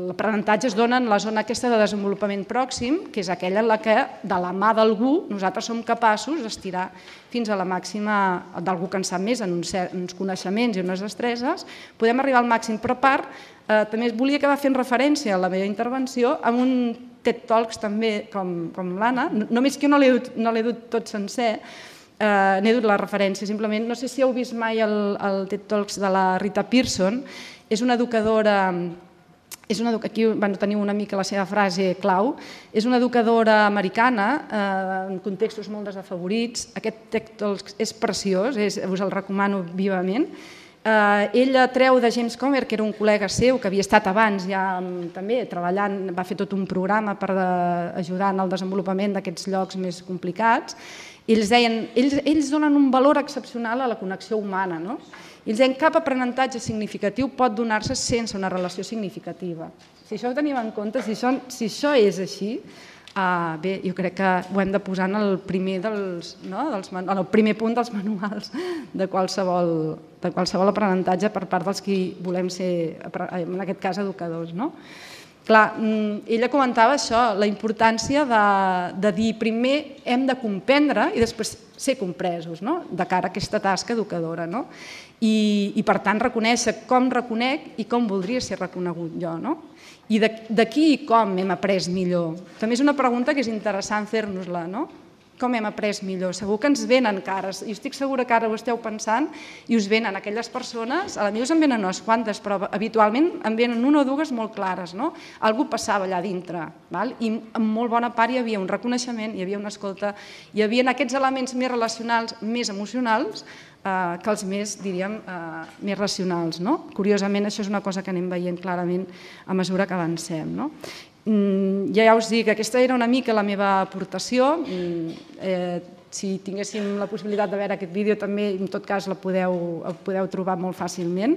l'aprenentatge es dona en la zona aquesta de desenvolupament pròxim, que és aquella en la que de la mà d'algú nosaltres som capaços d'estirar fins a la màxima d'algú que en sap més en uns, uns coneixements i unes destreses, podem arribar al màxim, però a part eh, també volia acabar fent referència a la meva intervenció amb un TED Talks també, com, com l'Anna, només que no l'he no dut tot sencer, eh, n'he dut la referència, simplement, no sé si heu vist mai el, el TED Talks de la Rita Pearson, és una educadora és una, aquí van tenir una mica la seva frase clau, és una educadora americana eh, en contextos molt desafavorits, aquest TED Talks és preciós, és, us el recomano vivament, Eh, ella treu de James Comer, que era un col·lega seu, que havia estat abans ja també treballant, va fer tot un programa per de, ajudar en el desenvolupament d'aquests llocs més complicats, i ells deien, ells, ells donen un valor excepcional a la connexió humana, no? Ells deien, cap aprenentatge significatiu pot donar-se sense una relació significativa. Si això ho tenim en compte, si això, si això és així, Uh, bé, jo crec que ho hem de posar en el primer, dels, no? dels, en el primer punt dels manuals de qualsevol, de qualsevol aprenentatge per part dels qui volem ser, en aquest cas, educadors. No? Clar, mm, ella comentava això, la importància de, de dir primer hem de comprendre i després ser compresos no? de cara a aquesta tasca educadora. No? I, I per tant reconèixer com reconec i com voldria ser reconegut jo. No? I d'aquí com hem après millor. També és una pregunta que és interessant fer-nos-la. No? com hem après millor. Segur que ens venen cares, i estic segura que ara ho esteu pensant, i us venen aquelles persones, a la millor en venen unes quantes, però habitualment en venen una o dues molt clares. No? Algú passava allà dintre, val? i en molt bona part hi havia un reconeixement, hi havia una escolta, hi havia aquests elements més relacionals, més emocionals, eh, que els més, diríem, eh, més racionals. No? Curiosament, això és una cosa que anem veient clarament a mesura que avancem. No? Mm, ja us dic, aquesta era una mica la meva aportació. Mm, eh, si tinguéssim la possibilitat de veure aquest vídeo també, en tot cas, la podeu, el podeu trobar molt fàcilment,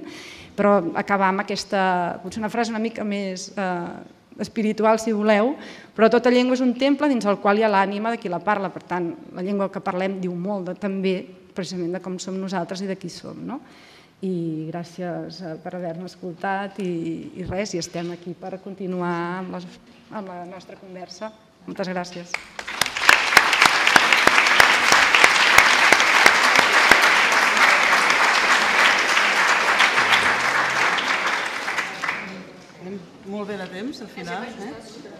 però acabar amb aquesta, potser una frase una mica més eh, espiritual, si voleu, però tota llengua és un temple dins el qual hi ha l'ànima de qui la parla, per tant, la llengua que parlem diu molt de, també precisament de com som nosaltres i de qui som. No? i gràcies eh, per haver-nos escoltat i, i res, i estem aquí per continuar amb, les, amb la nostra conversa. Moltes gràcies. Anem molt bé de temps, al final. Eh?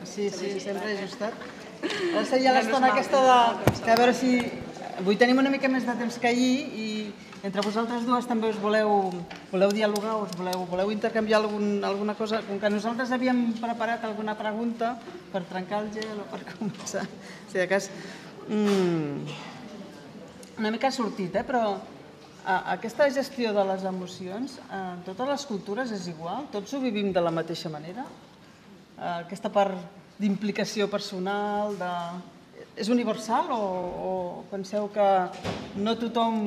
Sí, sí, sempre ajustat. Ara seria l'estona aquesta de... Que a veure si... Avui tenim una mica més de temps que ahir i entre vosaltres dues també us voleu, voleu dialogar, us voleu, voleu intercanviar algun, alguna cosa, com que nosaltres havíem preparat alguna pregunta per trencar el gel o per començar. O sigui, cas, mm, una mica ha sortit, eh? però a, aquesta gestió de les emocions en totes les cultures és igual? Tots ho vivim de la mateixa manera? Aquesta part d'implicació personal, de... és universal o, o penseu que no tothom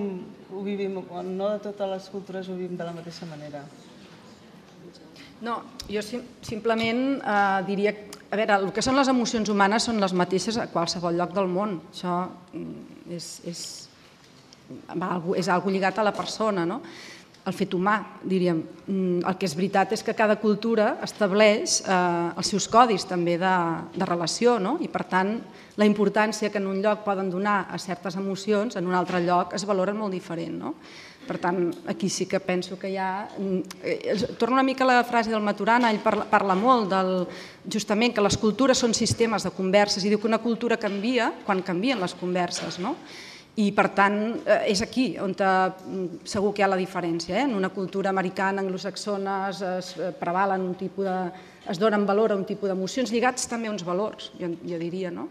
ho vivim, no de totes les cultures ho vivim de la mateixa manera. No, jo sim simplement eh, diria... A veure, el que són les emocions humanes són les mateixes a qualsevol lloc del món. Això mm, és, és, és algo lligat a la persona, no? El fet humà, diríem. Mm, el que és veritat és que cada cultura estableix eh, els seus codis també de, de relació, no? i per tant la importància que en un lloc poden donar a certes emocions, en un altre lloc es valoren molt diferent. No? Per tant, aquí sí que penso que hi ha... Eh, torno una mica a la frase del Maturana, ell parla, parla molt del, justament que les cultures són sistemes de converses i diu que una cultura canvia quan canvien les converses. No? I, per tant, eh, és aquí on mm, segur que hi ha la diferència. Eh? En una cultura americana, anglosaxona, es, es prevalen un tipus de... es donen valor a un tipus d'emocions lligats també a uns valors, jo, diria, no?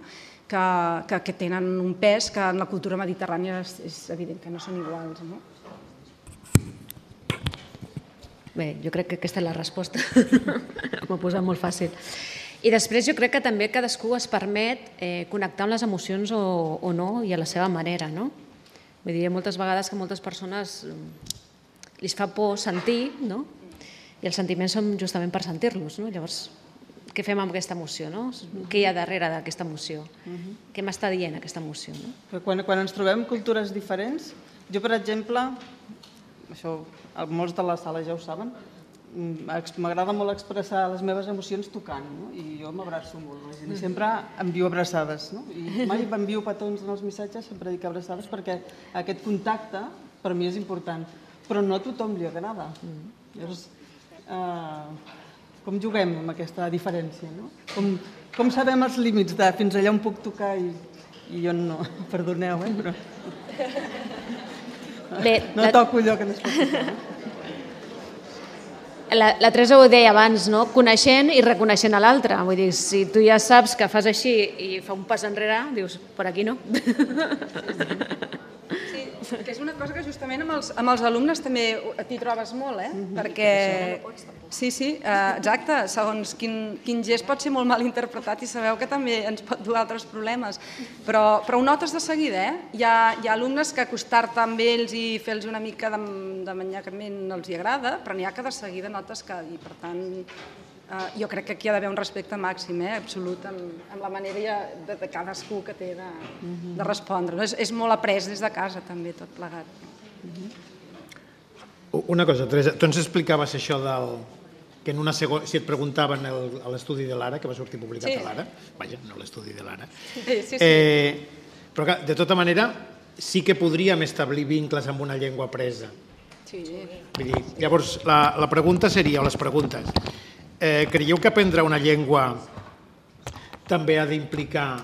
que, que, tenen un pes que en la cultura mediterrània és, és evident que no són iguals. No? Bé, jo crec que aquesta és la resposta. M'ho ha posat molt fàcil. I després jo crec que també cadascú es permet eh, connectar amb les emocions o, o no i a la seva manera, no? Vull dir, moltes vegades que moltes persones mm, li fa por sentir, no? I els sentiments són justament per sentir-los, no? Llavors, què fem amb aquesta emoció, no? Què hi ha darrere d'aquesta emoció? Uh -huh. Què m'està dient aquesta emoció, no? Però quan, quan ens trobem cultures diferents, jo, per exemple, això molts de la sala ja ho saben, m'agrada molt expressar les meves emocions tocant, no? i jo m'abraço molt, la gent, sempre envio abraçades, no? i mai envio petons en els missatges, sempre dic abraçades perquè aquest contacte per mi és important, però no a tothom li agrada. Llavors, eh, com juguem amb aquesta diferència? No? Com, com sabem els límits de fins allà on puc tocar i, i on no? Perdoneu, eh? però... Bé, no toco allò que no es pot tocar. No? La, la Teresa ho deia abans, no? coneixent i reconeixent a l'altre. Vull dir, si tu ja saps que fas així i fa un pas enrere, dius, per aquí no. Sí, que és una cosa que justament amb els, amb els alumnes també t'hi trobes molt, eh? Mm -hmm. Perquè... Sí, sí, eh, exacte. Segons quin, quin gest pot ser molt mal interpretat i sabeu que també ens pot dur altres problemes. Però, però ho notes de seguida, eh? Hi ha, hi ha alumnes que acostar-te amb ells i fer-los una mica de, de manyacament els hi agrada, però n'hi ha que de seguida notes que... I per tant, Uh, jo crec que aquí hi ha d'haver un respecte màxim, eh, absolut, amb, amb la manera de, de cadascú que té de, de respondre. No? És, és molt après des de casa, també, tot plegat. Una cosa, Teresa, tu ens explicaves això del, que en una segona, si et preguntaven el, a l'estudi de l'Ara, que va sortir publicat Sí. a l'Ara, vaja, no l'estudi de l'Ara, Sí, sí, sí. Eh, però clar, de tota manera, sí que podríem establir vincles amb una llengua presa. sí. Vull dir, llavors, la, la pregunta seria, o les preguntes, eh, creieu que aprendre una llengua també ha d'implicar,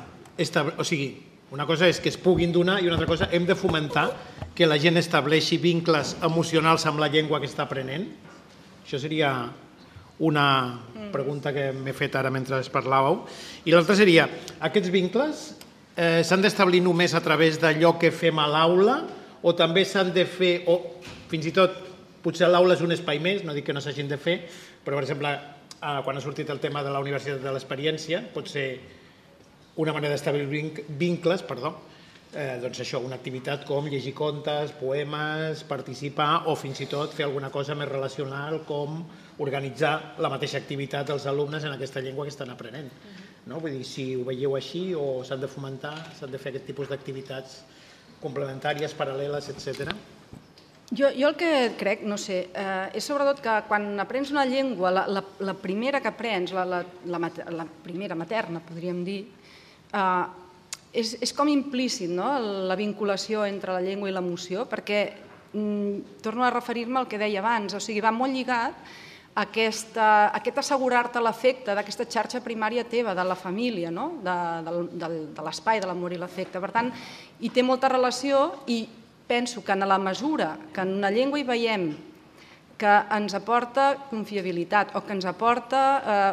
o sigui, una cosa és que es puguin donar i una altra cosa, hem de fomentar que la gent estableixi vincles emocionals amb la llengua que està aprenent? Això seria una pregunta que m'he fet ara mentre parlàveu. I l'altra seria, aquests vincles eh, s'han d'establir només a través d'allò que fem a l'aula o també s'han de fer, o fins i tot, potser l'aula és un espai més, no dic que no s'hagin de fer, però per exemple, quan ha sortit el tema de la Universitat de l'Experiència, pot ser una manera d'establir vinc- vincles, perdó, eh, doncs això, una activitat com llegir contes, poemes, participar o fins i tot fer alguna cosa més relacional com organitzar la mateixa activitat dels alumnes en aquesta llengua que estan aprenent. No? Vull dir, si ho veieu així o s'han de fomentar, s'han de fer aquest tipus d'activitats complementàries, paral·leles, etc. Jo, jo el que crec, no sé, eh, és sobretot que quan aprens una llengua, la, la, la primera que aprens, la, la, la, mater, la primera materna, podríem dir, eh, és, és com implícit no? la vinculació entre la llengua i l'emoció, perquè mm, torno a referir-me al que deia abans, o sigui, va molt lligat a aquesta, aquest assegurar-te l'efecte d'aquesta xarxa primària teva, de la família, no? de, de, de, de l'espai, de l'amor i l'afecte. Per tant, hi té molta relació i penso que en la mesura que en una llengua hi veiem que ens aporta confiabilitat o que ens aporta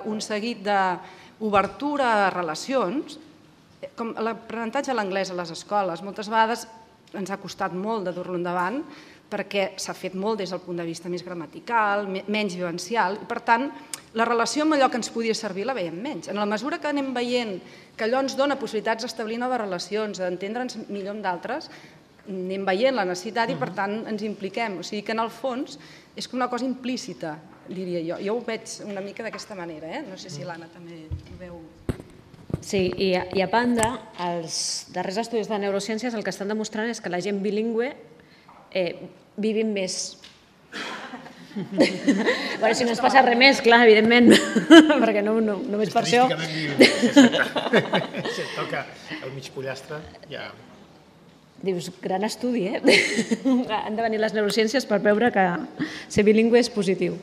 eh, un seguit d'obertura a relacions, eh, com l'aprenentatge a l'anglès a les escoles, moltes vegades ens ha costat molt de dur-lo endavant perquè s'ha fet molt des del punt de vista més gramatical, me- menys vivencial, i per tant la relació amb allò que ens podia servir la veiem menys. En la mesura que anem veient que allò ens dona possibilitats d'establir noves relacions, d'entendre'ns millor amb d'altres, anem veient la necessitat i per tant ens impliquem. O sigui que en el fons és com una cosa implícita, diria jo. Jo ho veig una mica d'aquesta manera, eh? no sé si l'Anna també ho veu. Sí, i, a- i a banda, els darrers estudis de neurociències el que estan demostrant és que la gent bilingüe eh, vivim més. bueno, si no es passa res més, clar, evidentment, perquè no, no, només per això... Estadísticament, si et toca el mig pollastre, ja... Dius, gran estudi, eh? Han de venir les neurociències per veure que ser bilingüe és positiu.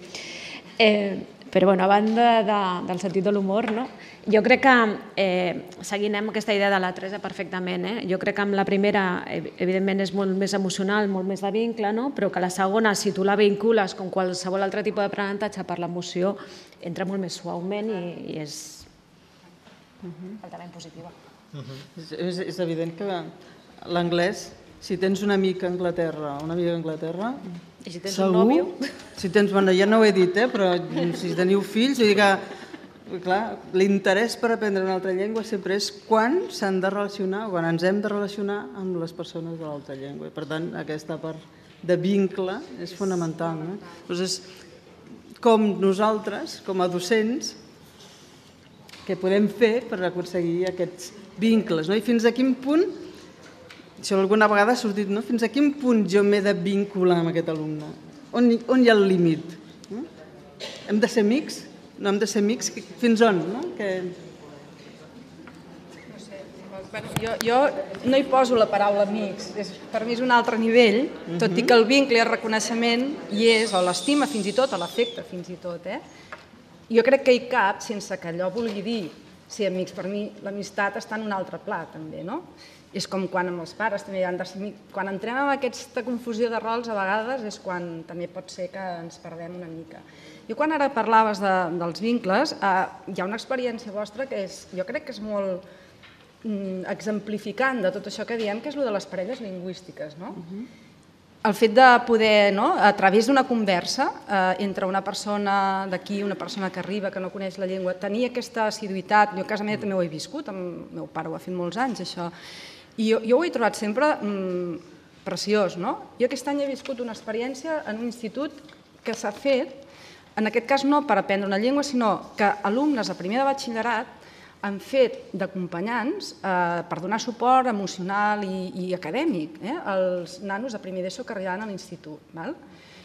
Eh, però, bueno, a banda de, del sentit de l'humor, no? jo crec que, eh, seguint amb aquesta idea de la Teresa perfectament, eh? jo crec que amb la primera, evidentment, és molt més emocional, molt més de vincle, no? però que la segona, si tu la vincules com qualsevol altre tipus d'aprenentatge per l'emoció, entra molt més suaument i, i és altament positiva. És, és, és evident que l'anglès, si tens un amic a Anglaterra, una amiga a Anglaterra, I si tens un segur, nòvio? si tens, bueno, ja no ho he dit, eh, però si teniu fills, vull dir que clar, l'interès per aprendre una altra llengua sempre és quan s'han de relacionar, quan ens hem de relacionar amb les persones de l'altra llengua. I, per tant, aquesta part de vincle és fonamental. No? Doncs és com nosaltres, com a docents, què podem fer per aconseguir aquests vincles, no? I fins a quin punt, això alguna vegada ha sortit, no? Fins a quin punt jo m'he de vincular amb aquest alumne? On, on hi ha el límit? No? Hem de ser amics? No hem de ser amics? Fins on? No? Que... Bueno, jo, jo no hi poso la paraula amics, és, per mi és un altre nivell, tot i que el vincle i el reconeixement hi és, o l'estima fins i tot, o l'afecte fins i tot. Eh? Jo crec que hi cap sense que allò vulgui dir ser amics. Per mi l'amistat està en un altre pla, també, no? És com quan amb els pares també han de ser amics. Quan entrem en aquesta confusió de rols, a vegades és quan també pot ser que ens perdem una mica. Jo quan ara parlaves de, dels vincles, eh, hi ha una experiència vostra que és, jo crec que és molt mm, exemplificant de tot això que diem, que és el de les parelles lingüístiques. No? El fet de poder, no, a través d'una conversa eh, entre una persona d'aquí, una persona que arriba, que no coneix la llengua, tenir aquesta assiduïtat, jo a casa meva també ho he viscut, el meu pare ho ha fet molts anys, això, i jo, jo ho he trobat sempre mm, preciós. No? Jo aquest any he viscut una experiència en un institut que s'ha fet, en aquest cas no per aprendre una llengua, sinó que alumnes a primer de batxillerat han fet d'acompanyants eh, per donar suport emocional i, i acadèmic eh, als nanos de primer d'ESO que arribaven a l'institut. val?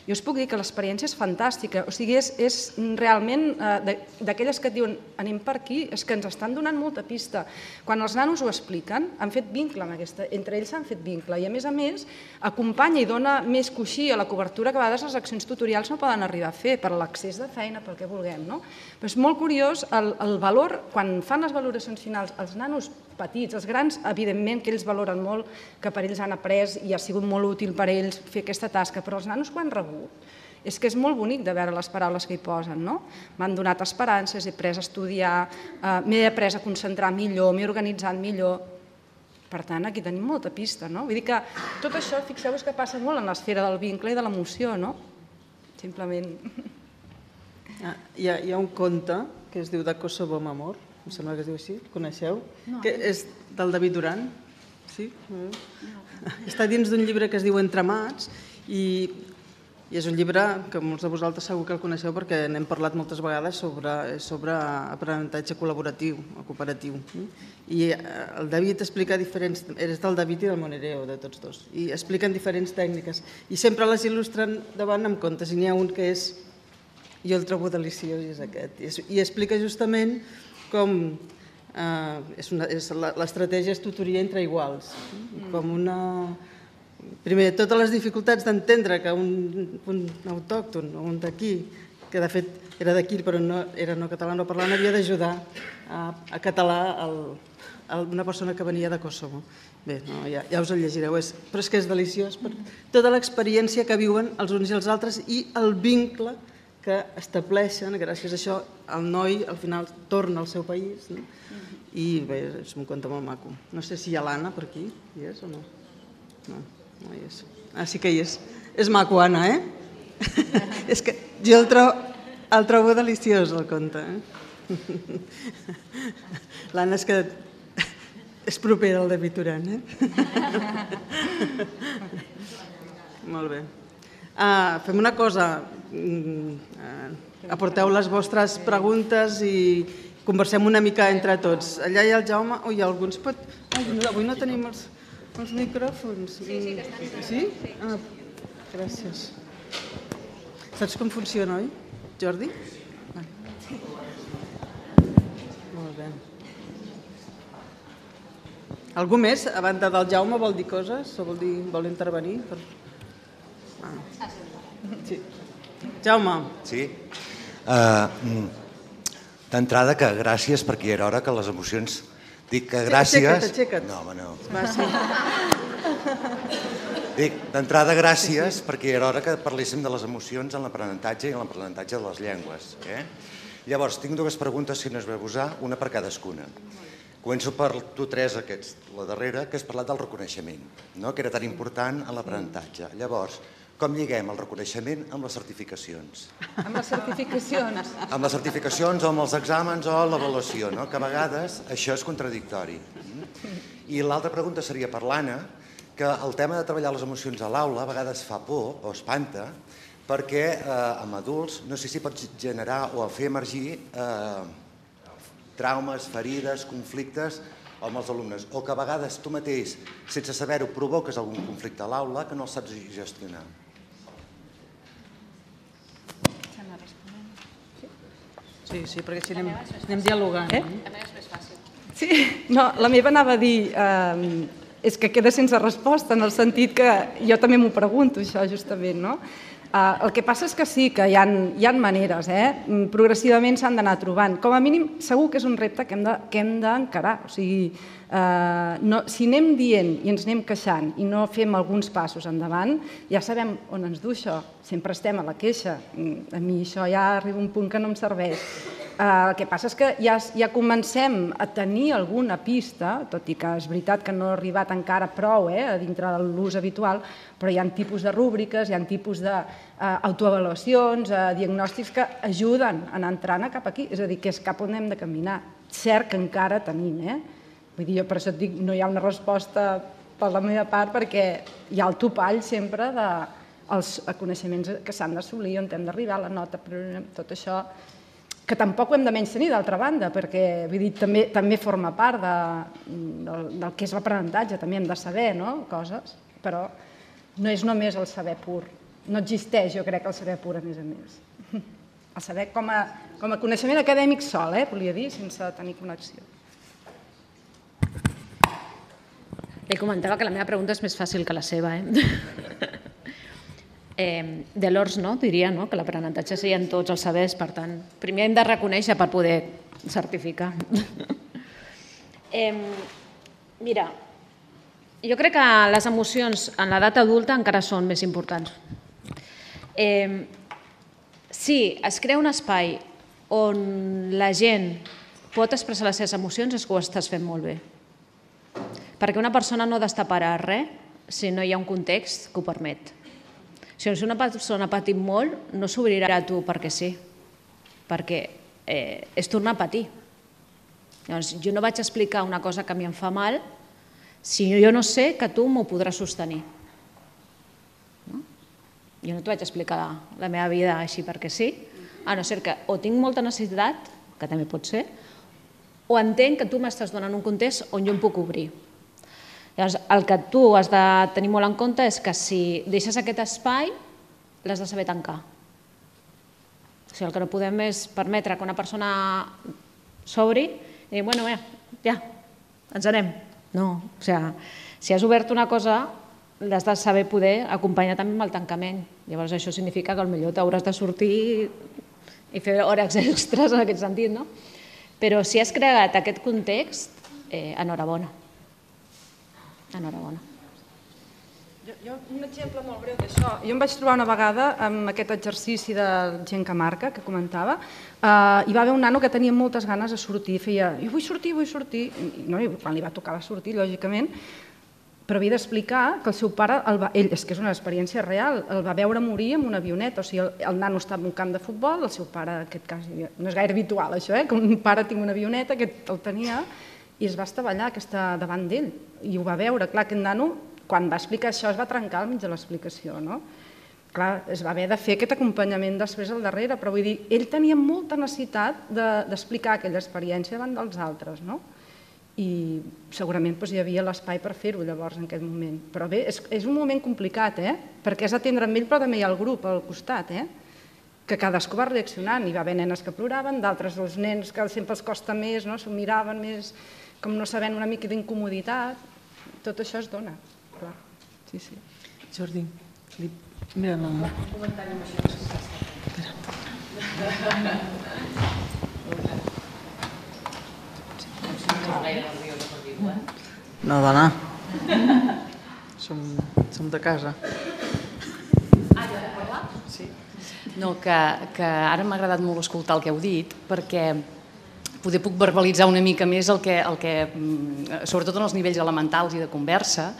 Jo us puc dir que l'experiència és fantàstica, o sigui, és, és realment eh, d'aquelles que et diuen anem per aquí, és que ens estan donant molta pista. Quan els nanos ho expliquen, han fet vincle amb aquesta, entre ells s'han fet vincle i a més a més acompanya i dona més coixí a la cobertura que a vegades les accions tutorials no poden arribar a fer per l'accés de feina, pel que vulguem. No? Però és molt curiós el, el valor, quan fan les valoracions finals, els nanos petits, els grans, evidentment que ells valoren molt, que per ells han après i ha sigut molt útil per ells fer aquesta tasca, però els nanos quan han rebut és que és molt bonic de veure les paraules que hi posen, no? M'han donat esperances, he après a estudiar, eh, m'he après a concentrar millor, m'he organitzat millor. Per tant, aquí tenim molta pista, no? Vull dir que tot això, fixeu-vos que passa molt en l'esfera del vincle i de l'emoció, no? Simplement... Ah, hi, ha, hi ha un conte que es diu de Kosovo amb amor, em sembla que es diu així, el coneixeu? No. Que és del David Duran, sí? No. Està dins d'un llibre que es diu Entremats i, i és un llibre que molts de vosaltres segur que el coneixeu perquè n'hem parlat moltes vegades sobre, sobre aprenentatge col·laboratiu o cooperatiu. I eh, el David explica diferents... És del David i del Monereo, de tots dos. I expliquen diferents tècniques. I sempre les il·lustren davant amb contes. I n'hi ha un que és... Jo el trobo deliciós i és aquest. I explica justament com eh, és una, és l'estratègia és tutoria entre iguals, com una... Primer, totes les dificultats d'entendre que un, un autòcton o un d'aquí, que de fet era d'aquí però no, era no català no parlant, havia d'ajudar a, a català el, el, una persona que venia de Kosovo. Bé, no, ja, ja us el llegireu, és, però és que és deliciós per tota l'experiència que viuen els uns i els altres i el vincle que estableixen, gràcies a això, el noi al final torna al seu país no? i bé, és un conte molt maco. No sé si hi ha l'Anna per aquí, hi és o no? No, no hi és. Ah, sí que hi és. És maco, Anna, eh? és que jo el trobo, el trobo deliciós, el conte. Eh? L'Anna és que és propera al David Turan, eh? Molt bé. Uh, fem una cosa, uh, aporteu les vostres preguntes i conversem una mica entre tots. Allà hi ha el Jaume, ui, alguns pot... Ai, no, avui no tenim els, els micròfons. Sí, sí, que estan. Sí? Ah, gràcies. Saps com funciona, oi, Jordi? Ah. Molt bé. Algú més, a banda del Jaume, vol dir coses? O vol, dir, vol intervenir? Per... Ah. Sí. Jaume. Sí. Uh, D'entrada, que gràcies perquè era hora que les emocions... Dic que gràcies... Aixeca't, aixeca't. No, home, no. Va, sí. Dic, d'entrada, gràcies perquè era hora que parléssim de les emocions en l'aprenentatge i en l'aprenentatge de les llengües. Eh? Llavors, tinc dues preguntes, si no es veu usar, una per cadascuna. Començo per tu, Teresa, que ets la darrera, que has parlat del reconeixement, no? que era tan important en l'aprenentatge. Llavors, com lliguem el reconeixement amb les certificacions? Amb les certificacions? Amb les certificacions o amb els exàmens o l'avaluació, no? que a vegades això és contradictori. I l'altra pregunta seria per l'Anna, que el tema de treballar les emocions a l'aula a vegades fa por o espanta, perquè eh, amb adults no sé si pots generar o fer emergir eh, traumes, ferides, conflictes amb els alumnes, o que a vegades tu mateix, sense saber-ho, provoques algun conflicte a l'aula que no el saps gestionar. Sí, sí, perquè així anem, anem dialogant. Eh? A és més fàcil. Sí, no, la meva anava a dir... Eh, és que queda sense resposta, en el sentit que jo també m'ho pregunto, això, justament, no? Uh, el que passa és que sí, que hi ha, hi ha maneres, eh? Mm, progressivament s'han d'anar trobant. Com a mínim, segur que és un repte que hem d'encarar. De, o sigui, uh, no, si anem dient i ens anem queixant i no fem alguns passos endavant, ja sabem on ens du això. Sempre estem a la queixa. Mm, a mi això ja arriba un punt que no em serveix. Eh, el que passa és que ja, ja comencem a tenir alguna pista, tot i que és veritat que no ha arribat encara prou eh, a dintre de l'ús habitual, però hi ha tipus de rúbriques, hi ha tipus d'autoavaluacions, eh, eh, diagnòstics que ajuden a anar entrant cap aquí, és a dir, que és cap on hem de caminar. Cert que encara tenim, eh? Vull dir, jo per això et dic, no hi ha una resposta per la meva part, perquè hi ha el topall sempre de els coneixements que s'han d'assolir, on hem d'arribar, la nota, tot això que tampoc ho hem de menys tenir d'altra banda, perquè vull dir, també, també forma part de, del, del que és l'aprenentatge, també hem de saber no? coses, però no és només el saber pur, no existeix, jo crec, el saber pur, a més a més. El saber com a, com a coneixement acadèmic sol, eh, volia dir, sense tenir connexió. Li comentava que la meva pregunta és més fàcil que la seva. Eh? eh, de l'ORS no, diria no? que l'aprenentatge serien tots els sabers, per tant, primer hem de reconèixer per poder certificar. eh, mira, jo crec que les emocions en l'edat adulta encara són més importants. Eh, si es crea un espai on la gent pot expressar les seves emocions és que ho estàs fent molt bé. Perquè una persona no destaparà res si no hi ha un context que ho permet. Si una persona patit molt, no s'obrirà a tu perquè sí, perquè eh, és tornar a patir. Llavors, jo no vaig explicar una cosa que a mi em fa mal si jo no sé que tu m'ho podràs sostenir. No? Jo no t'ho vaig explicar la, la meva vida així perquè sí, a no ser que o tinc molta necessitat, que també pot ser, o entenc que tu m'estàs donant un context on jo em puc obrir. Llavors, el que tu has de tenir molt en compte és que si deixes aquest espai, l'has de saber tancar. O sigui, el que no podem és permetre que una persona s'obri i dir, bueno, ja, ja, ens anem. No, o sigui, si has obert una cosa, l'has de saber poder acompanyar també amb el tancament. Llavors això significa que potser t'hauràs de sortir i fer hores extres en aquest sentit, no? Però si has creat aquest context, eh, enhorabona. Enhorabona. Jo, jo, un exemple molt breu d'això. Jo em vaig trobar una vegada amb aquest exercici de gent que marca, que comentava, eh, hi va haver un nano que tenia moltes ganes de sortir, feia, jo vull sortir, vull sortir, I, no, i quan li va tocar va sortir, lògicament, però havia d'explicar que el seu pare, el va, ell, és que és una experiència real, el va veure morir amb una avioneta, o sigui, el, el nano estava en un camp de futbol, el seu pare, en aquest cas, no és gaire habitual això, eh, que un pare tingui una avioneta, aquest el tenia, i es va estavellar que està davant d'ell i ho va veure. Clar, aquest nano, quan va explicar això, es va trencar al mig de l'explicació, no? Clar, es va haver de fer aquest acompanyament després al darrere, però vull dir, ell tenia molta necessitat d'explicar de, aquella experiència davant dels altres, no? i segurament doncs, hi havia l'espai per fer-ho llavors en aquest moment. Però bé, és, és un moment complicat, eh? perquè és atendre amb ell però també hi ha el grup al costat, eh? que cadascú va reaccionant, hi va haver nenes que ploraven, d'altres els nens que sempre els costa més, no? s'ho miraven més, com no sabent una mica d'incomoditat, tot això es dona, clar. Sí, sí. Jordi, li... mira la... Un comentari amb això. No, dona. Som, som de casa. Ah, ja parlar? Sí. No, que, que ara m'ha agradat molt escoltar el que heu dit, perquè poder puc verbalitzar una mica més el que, el que, mm, sobretot en els nivells elementals i de conversa,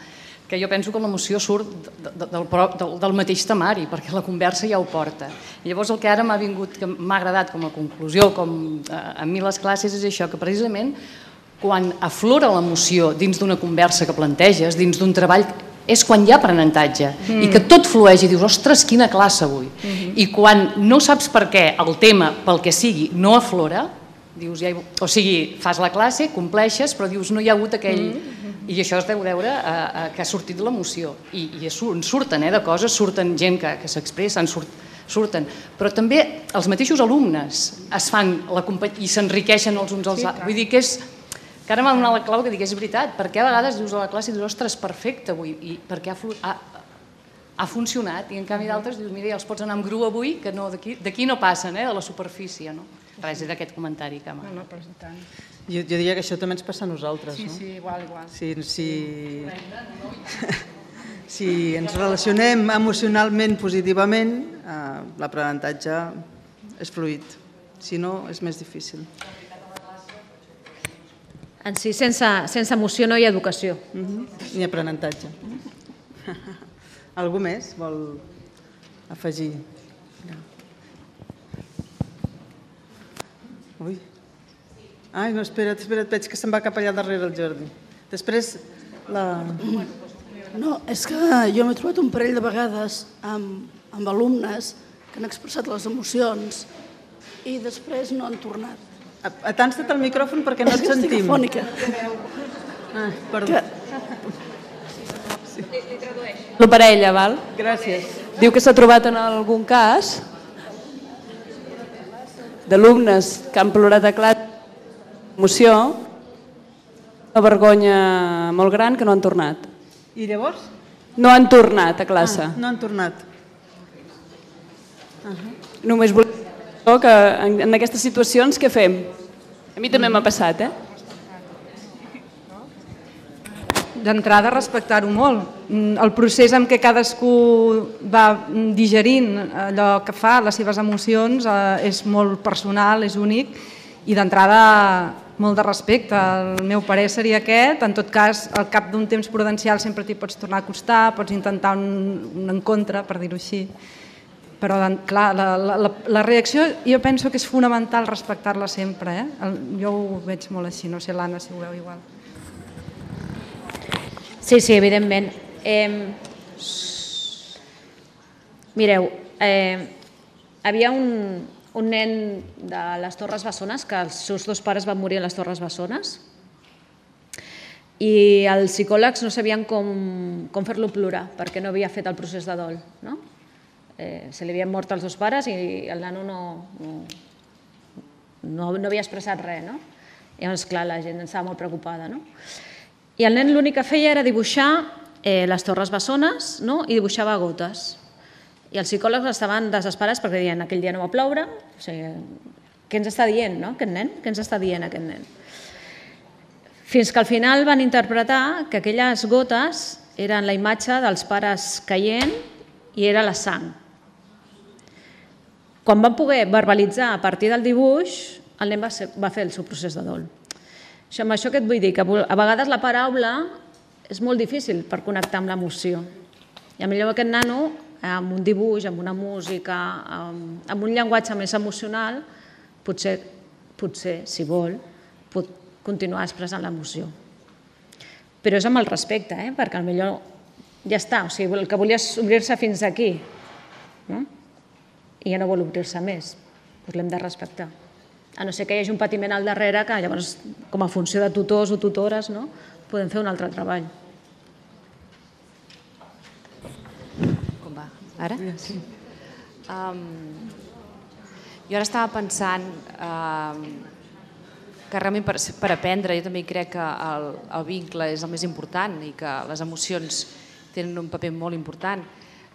que jo penso que l'emoció surt del, del, del mateix temari, perquè la conversa ja ho porta. I llavors el que ara m'ha vingut, que m'ha agradat com a conclusió, com eh, a mi les classes, és això, que precisament quan aflora l'emoció dins d'una conversa que planteges, dins d'un treball, és quan hi ha aprenentatge mm. i que tot flueix i dius, ostres, quina classe avui. Mm -hmm. I quan no saps per què el tema, pel que sigui, no aflora, Dius, ja, o sigui, fas la classe, compleixes, però dius, no hi ha hagut aquell... Mm -hmm. I això es deu veure a, a, que ha sortit l'emoció. I, i en surten eh, de coses, surten gent que, que s'expressa, surt, surten. Però també els mateixos alumnes es fan la i s'enriqueixen els uns als altres. Vull dir que és... Que ara m'ha donat la clau que dic, és veritat, perquè a vegades dius a la classe dius, ostres, perfecte avui, i perquè ha, ha, ha funcionat, i en canvi d'altres dius, mira, ja els pots anar amb gru avui, que no, d'aquí no passen, eh, de la superfície, no? Res d'aquest comentari que m'ha... No, no, però tant. Jo, jo diria que això també ens passa a nosaltres, sí, no? Sí, igual, igual. Si, si, si ens relacionem emocionalment positivament, eh, l'aprenentatge és fluid. Si no, és més difícil. En si, sense, sense emoció no hi ha educació. Uh -huh. Ni aprenentatge. Algú més vol afegir? Ui. Ai, no, espera't, espera't, veig que se'n va cap allà darrere el Jordi. Després, la... No, és que jo m'he trobat un parell de vegades amb, amb alumnes que han expressat les emocions i després no han tornat. Atansa't el micròfon perquè no et sentim. És que Ah, perdó. Que... Sí. Lo per a ella, val? Gràcies. Diu que s'ha trobat en algun cas d'alumnes que han plorat a classe emoció, una vergonya molt gran que no han tornat. I llavors? No han tornat a classe. Ah, no han tornat. Uh -huh. Només volia que en, en aquestes situacions què fem? A mi també m'ha passat, eh? D'entrada, respectar-ho molt. Mm, el procés en què cadascú va digerint allò que fa, les seves emocions, eh, és molt personal, és únic, i d'entrada molt de respecte. El meu parer seria aquest. En tot cas, al cap d'un temps prudencial sempre t'hi pots tornar a acostar, pots intentar un, un encontre, per dir-ho així. Però, clar, la, la, la reacció jo penso que és fonamental respectar-la sempre. Eh? El, jo ho veig molt així, no sé l'Anna si ho veu igual. Sí, sí, evidentment. Eh, mireu, eh, havia un, un nen de les Torres Bessones, que els seus dos pares van morir a les Torres Bessones, i els psicòlegs no sabien com, com fer-lo plorar, perquè no havia fet el procés de dol. No? Eh, se li havien mort els dos pares i el nano no, no, no, no havia expressat res. No? Llavors, clar, la gent estava molt preocupada. No? I el nen l'únic que feia era dibuixar eh, les Torres Bessones no? i dibuixava gotes. I els psicòlegs estaven desesperats perquè deien aquell dia no va ploure, o sigui, què ens està dient no? aquest nen? Què ens està dient aquest nen? Fins que al final van interpretar que aquelles gotes eren la imatge dels pares caient i era la sang. Quan van poder verbalitzar a partir del dibuix, el nen va, ser, va fer el seu procés de dol. Això, amb això que et vull dir? Que a vegades la paraula és molt difícil per connectar amb l'emoció. I millor aquest nano amb un dibuix, amb una música, amb, amb un llenguatge més emocional, potser, potser, si vol, pot continuar expressant l'emoció. Però és amb el respecte, eh? perquè millor ja està, o sigui, el que volia és obrir-se fins aquí, no? i ja no vol obrir-se més, doncs l'hem de respectar. A no ser que hi hagi un patiment al darrere que llavors, com a funció de tutors o tutores, no? Podem fer un altre treball. Ara? Sí. Um, jo ara estava pensant um, que realment per, per aprendre jo també crec que el, el vincle és el més important i que les emocions tenen un paper molt important.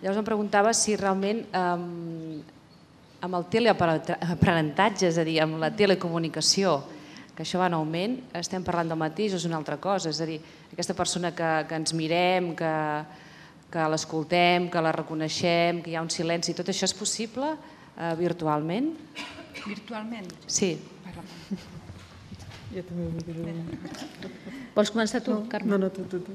Llavors em preguntava si realment um, amb el teleaprenentatge, és a dir, amb la telecomunicació, que això va en augment, estem parlant del mateix o és una altra cosa? És a dir, aquesta persona que, que ens mirem, que, que l'escoltem, que la reconeixem, que hi ha un silenci, tot això és possible eh, virtualment? Virtualment? Sí. Jo també vull dir Vols començar tu, no, Carme? No, no, tu, tu, tu.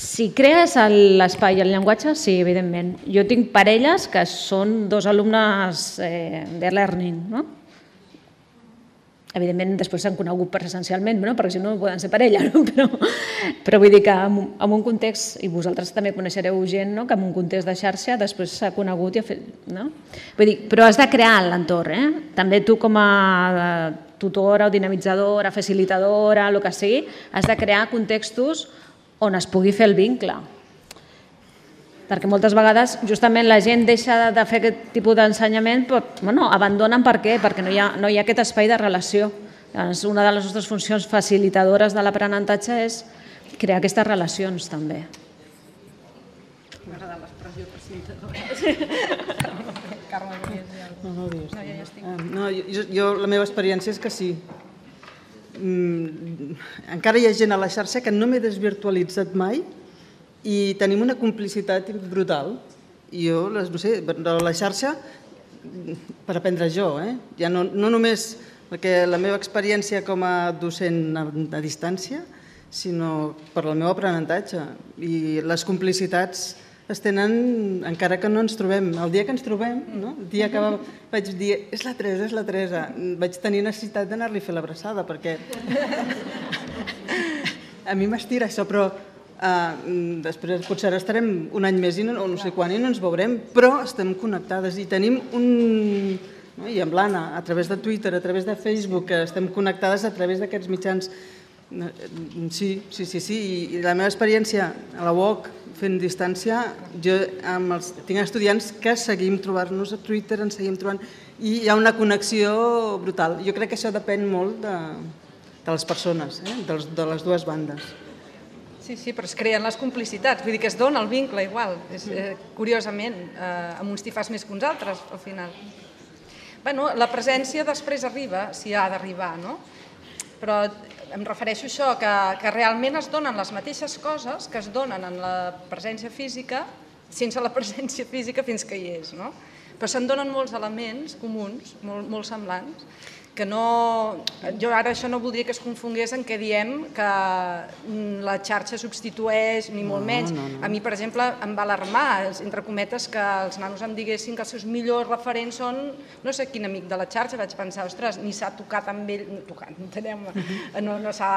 Si crees l'espai i el llenguatge, sí, evidentment. Jo tinc parelles que són dos alumnes eh, de learning, no? Evidentment després s'han conegut presencialment, no? perquè si no poden ser parella, no? però, però vull dir que en, en un context, i vosaltres també coneixereu gent no? que en un context de xarxa després s'ha conegut i ha fet... No? Vull dir, però has de crear l'entorn, eh? també tu com a tutora o dinamitzadora, facilitadora, el que sigui, has de crear contextos on es pugui fer el vincle perquè moltes vegades justament la gent deixa de fer aquest tipus d'ensenyament, però bueno, abandonen per què? Perquè no hi, ha, no hi ha aquest espai de relació. Llavors, una de les nostres funcions facilitadores de l'aprenentatge és crear aquestes relacions també. M'agrada l'expressió facilitadora. Carme No, no, dius. no, ja, ja estic. no jo, jo, la meva experiència és que sí. Mm, encara hi ha gent a la xarxa que no m'he desvirtualitzat mai, i tenim una complicitat brutal. I jo, no sé, de la xarxa, per aprendre jo, eh? ja no, no només perquè la meva experiència com a docent a, a distància, sinó per el meu aprenentatge. I les complicitats es tenen encara que no ens trobem. El dia que ens trobem, no? el dia que va, vaig dir és la Teresa, és la Teresa, vaig tenir necessitat d'anar-li a fer l'abraçada perquè a mi m'estira això, però Uh, després potser estarem un any més i no, no sé quan i no ens veurem, però estem connectades i tenim un... No? I amb l'Anna, a través de Twitter, a través de Facebook, que estem connectades a través d'aquests mitjans Sí, sí, sí, sí. I la meva experiència a la UOC fent distància, jo amb els, tinc estudiants que seguim trobant-nos a Twitter, ens seguim trobant, i hi ha una connexió brutal. Jo crec que això depèn molt de, de les persones, eh? de, de les dues bandes. Sí, sí, però es creen les complicitats, vull dir que es dona el vincle igual, és, eh, curiosament, eh, amb uns tifars més que uns altres, al final. Bueno, la presència després arriba, si ha d'arribar, no? Però em refereixo a això, que, que realment es donen les mateixes coses que es donen en la presència física sense la presència física fins que hi és, no? Però se'n donen molts elements comuns, molt, molt semblants, que no... Jo ara això no voldria que es confongués en què diem que mm, la xarxa substitueix, ni molt No, menys. no, no. A mi, per exemple, em va alarmar, entre cometes, que els nanos em diguessin que els seus millors referents són no sé quin amic de la xarxa. Vaig pensar, ostres, ni s'ha tocat amb ell, no, tocat, enteneu-me, no, no s'ha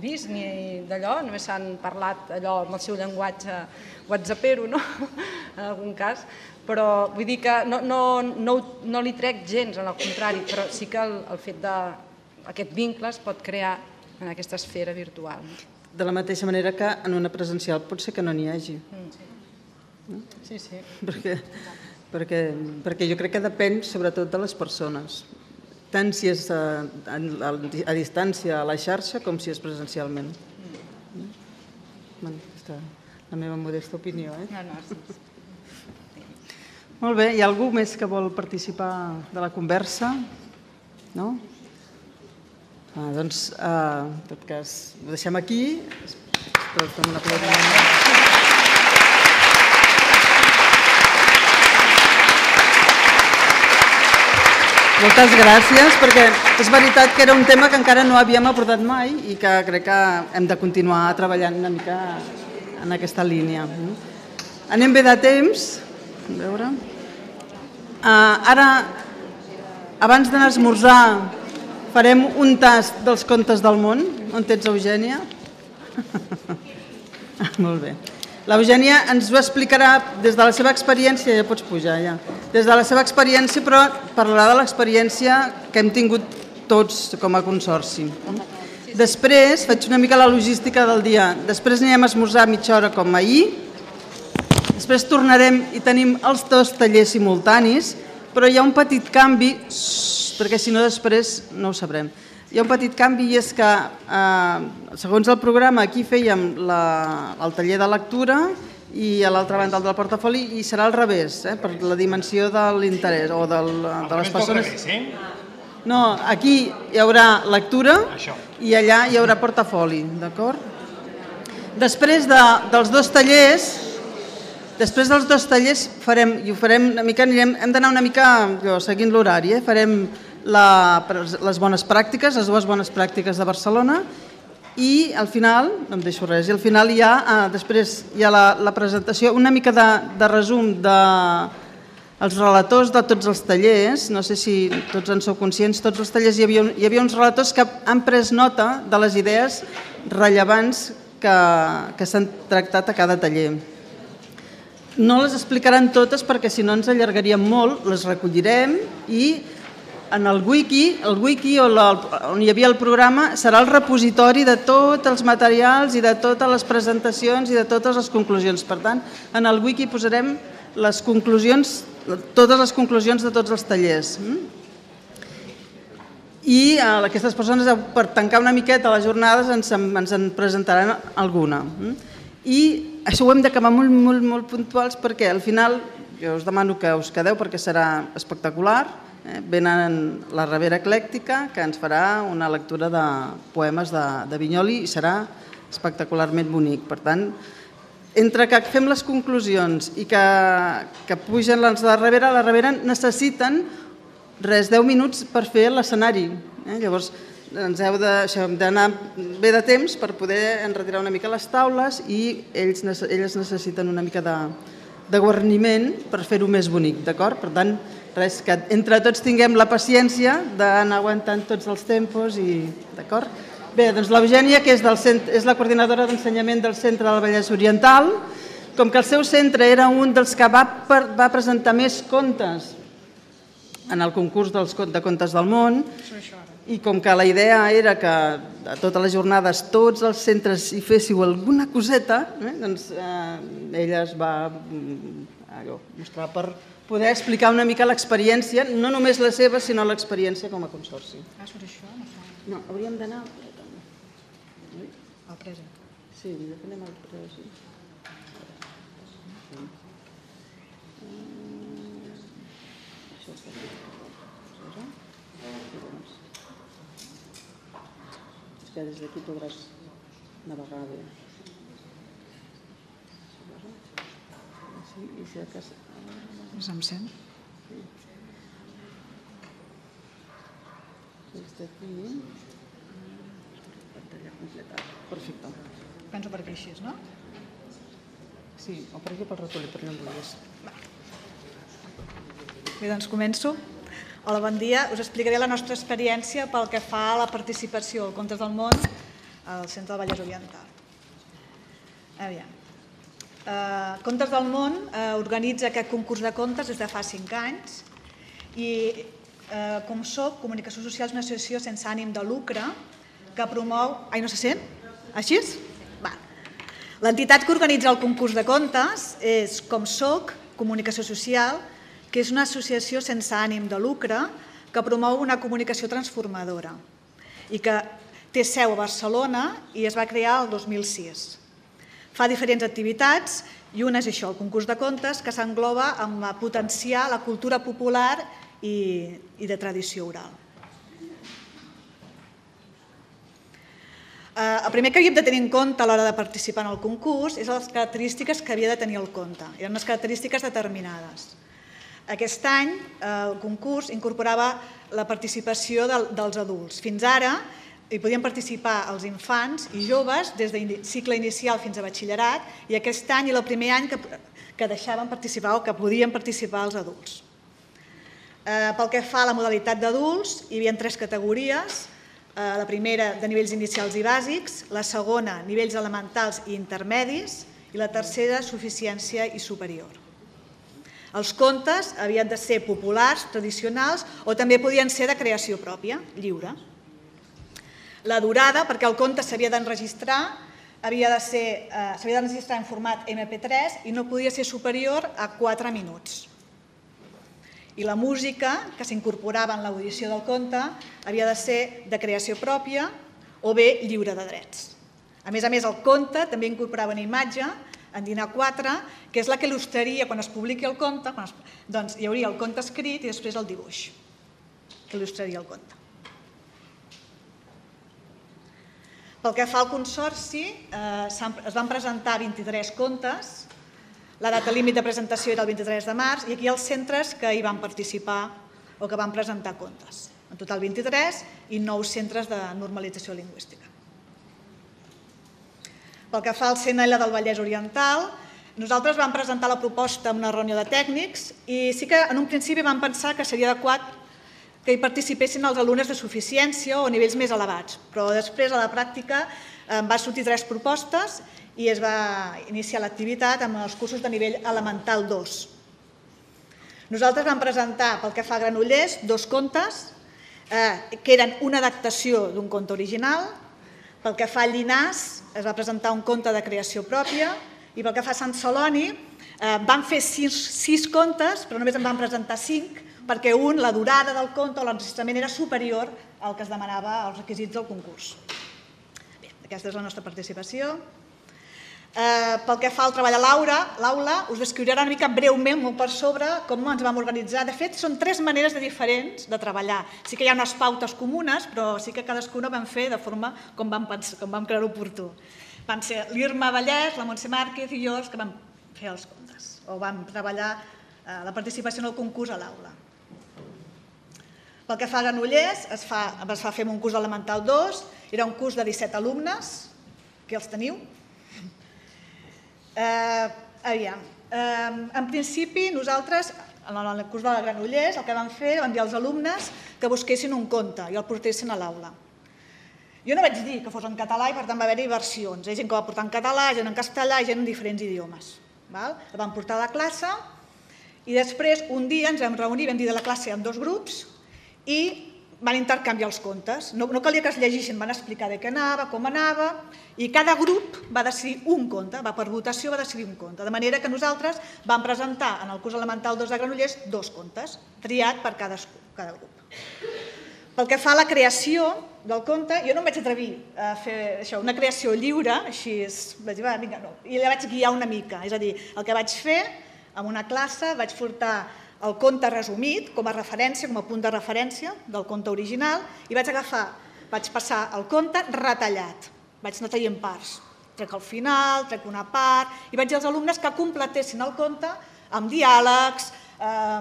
vist ni d'allò, només s'han parlat allò amb el seu llenguatge whatsappero, no? en algun cas però vull dir que no, no, no, no li trec gens, en el contrari, però sí que el, el fet de aquest vincle es pot crear en aquesta esfera virtual. De la mateixa manera que en una presencial pot ser que no n'hi hagi. Sí, sí. Perquè, perquè, perquè jo crec que depèn sobretot de les persones, tant si és a, a, a distància a la xarxa com si és presencialment. Bueno, aquesta és la meva modesta opinió. Eh? No, no, sí. Molt bé, hi ha algú més que vol participar de la conversa? No? Ah, doncs, eh, en tot cas, ho deixem aquí. Espero que un aplaudiment. Moltes gràcies, perquè és veritat que era un tema que encara no havíem abordat mai i que crec que hem de continuar treballant una mica en aquesta línia. Anem bé de temps. A veure. Uh, ara, abans d'anar a esmorzar, farem un tast dels contes del món. On ets, Eugènia? Molt bé. L'Eugènia ens ho explicarà des de la seva experiència, ja pots pujar ja, des de la seva experiència, però parlarà de l'experiència que hem tingut tots com a consorci. Després faig una mica la logística del dia. Després anirem a esmorzar mitja hora com ahir, Després tornarem i tenim els dos tallers simultanis, però hi ha un petit canvi, xxxt, perquè si no després no ho sabrem. Hi ha un petit canvi i és que, eh, segons el programa, aquí fèiem la, el taller de lectura i a l'altra banda el del portafoli i serà al revés, eh, per la dimensió de l'interès o del, de les persones... Revés, eh? No, aquí hi haurà lectura Això. i allà hi haurà portafoli, d'acord? Després de, dels dos tallers, després dels dos tallers farem, i ho farem una mica, anirem, hem d'anar una mica jo, seguint l'horari, eh? farem la, les bones pràctiques, les dues bones pràctiques de Barcelona i al final, no em deixo res, i al final hi ha, eh, després hi ha la, la presentació, una mica de, de resum de, els relators de tots els tallers, no sé si tots en sou conscients, tots els tallers hi havia, hi havia uns relators que han pres nota de les idees rellevants que, que s'han tractat a cada taller. No les explicaran totes perquè si no ens allargaríem molt, les recollirem i en el wiki, el wiki on, la, on hi havia el programa serà el repositori de tots els materials i de totes les presentacions i de totes les conclusions. Per tant, en el wiki posarem les conclusions, totes les conclusions de tots els tallers. mm? I eh, aquestes persones, eh, per tancar una miqueta les jornades, ens, en- ens en presentaran alguna. mm? I això ho hem d'acabar molt, molt, molt puntuals perquè al final jo us demano que us quedeu perquè serà espectacular. Eh? Venen la Revera Eclèctica, que ens farà una lectura de poemes de, de Vinyoli i serà espectacularment bonic. Per tant, entre que fem les conclusions i que, que pugen les de la Revera, la Revera necessiten res, 10 minuts per fer l'escenari. Eh? Llavors, ens heu d'anar bé de temps per poder enretirar una mica les taules i ells, elles necessiten una mica de, de guarniment per fer-ho més bonic, d'acord? Per tant, res, que entre tots tinguem la paciència d'anar aguantant tots els tempos i... D'acord? Bé, doncs l'Eugènia, que és, del cent... és la coordinadora d'ensenyament del Centre del Vallès Oriental, com que el seu centre era un dels que va, per... va presentar més contes en el concurs dels de contes del món i com que la idea era que a totes les jornades tots els centres hi féssiu alguna coseta, eh, doncs eh, ella es va mm, allò, mostrar per poder explicar una mica l'experiència, no només la seva, sinó l'experiència com a consorci. Ah, sobre això? No, no hauríem d'anar... Al present. Sí, anem al present. Que des d'aquí podràs navegar bé. Sí, i si cas... Us em sent? Sí. Des d'aquí... Pantalla completa. Perfecte. Penso per aquí així, no? Sí, o per aquí pel ratolí, per no em vulguis. Bé, doncs començo. Hola, bon dia. Us explicaré la nostra experiència pel que fa a la participació al Contes del Món al Centre del Vallès Oriental. Aviam. Eh, Contes del Món eh, organitza aquest concurs de contes des de fa 5 anys i eh, com soc, Comunicació Social és una associació sense ànim de lucre que promou... Ai, no se sent? Així? Va. L'entitat que organitza el concurs de contes és Com soc, Comunicació Social, que és una associació sense ànim de lucre que promou una comunicació transformadora i que té seu a Barcelona i es va crear el 2006. Fa diferents activitats i una és això, el concurs de contes, que s'engloba la potenciar la cultura popular i, i de tradició oral. Eh, el primer que havíem de tenir en compte a l'hora de participar en el concurs és les característiques que havia de tenir el conte. Eren unes característiques determinades. Aquest any eh, el concurs incorporava la participació del, dels adults. Fins ara hi podien participar els infants i joves des de cicle inicial fins a batxillerat i aquest any era el primer any que, que deixaven participar o que podien participar els adults. Eh, pel que fa a la modalitat d'adults, hi havia tres categories. Eh, la primera de nivells inicials i bàsics, la segona nivells elementals i intermedis i la tercera suficiència i superior. Els contes havien de ser populars, tradicionals, o també podien ser de creació pròpia, lliure. La durada, perquè el conte s'havia d'enregistrar, havia de ser, eh, s'havia d'enregistrar en format MP3 i no podia ser superior a 4 minuts. I la música que s'incorporava en l'audició del conte havia de ser de creació pròpia o bé lliure de drets. A més a més, el conte també incorporava una imatge en Dinar 4, que és la que il·lustraria quan es publiqui el conte, es, doncs hi hauria el conte escrit i després el dibuix, que il·lustraria el conte. Pel que fa al consorci, eh, es van presentar 23 contes, la data límit de presentació era el 23 de març i aquí els centres que hi van participar o que van presentar contes. En total 23 i 9 centres de normalització lingüística. Pel que fa al CNL del Vallès Oriental, nosaltres vam presentar la proposta en una reunió de tècnics i sí que en un principi vam pensar que seria adequat que hi participessin els alumnes de suficiència o nivells més elevats, però després a la pràctica em va sortir tres propostes i es va iniciar l'activitat amb els cursos de nivell elemental 2. Nosaltres vam presentar, pel que fa a Granollers, dos contes, eh, que eren una adaptació d'un conte original pel que fa a Llinàs, es va presentar un conte de creació pròpia i pel que fa a Sant Celoni, eh, van fer sis, sis contes, però només en van presentar cinc, perquè un, la durada del conte o l'enregistrament era superior al que es demanava als requisits del concurs. Bé, aquesta és la nostra participació. Eh, pel que fa al treball a l'aula, us descriuré una mica breument, molt per sobre, com ens vam organitzar. De fet, són tres maneres de diferents de treballar. Sí que hi ha unes pautes comunes, però sí que cadascuna vam fer de forma com vam, pensar, com vam creure oportú. Van ser l'Irma Vallès, la Montse Márquez i jo els que vam fer els comptes, o vam treballar eh, la participació en el concurs a l'aula. Pel que fa a Granollers, es fa, es fa fer un curs elemental 2, era un curs de 17 alumnes, que els teniu, Eh, aviam, eh, en principi nosaltres, en el curs de la Granollers, el que vam fer, vam dir als alumnes que busquessin un conte i el portessin a l'aula. Jo no vaig dir que fos en català i per tant va haver-hi versions. Hi ha gent que va portar en català, gent en castellà, gent en diferents idiomes. Val? El vam portar a la classe I després, un dia ens vam reunir, vam dir de la classe en dos grups i van intercanviar els contes. No, no calia que es llegissin, van explicar de què anava, com anava, i cada grup va decidir un conte, va per votació va decidir un conte. De manera que nosaltres vam presentar en el curs elemental 2 de Granollers dos contes, triat per cadascú, cada grup. Pel que fa a la creació del conte, jo no em vaig atrevir a fer això, una creació lliure, així és, vaig dir, va, vinga, no, i la vaig guiar una mica. És a dir, el que vaig fer, en una classe, vaig portar el conte resumit com a referència, com a punt de referència del conte original i vaig agafar, vaig passar el conte retallat, vaig anar traient parts. Trec el final, trec una part i vaig dir als alumnes que completessin el conte amb diàlegs, eh,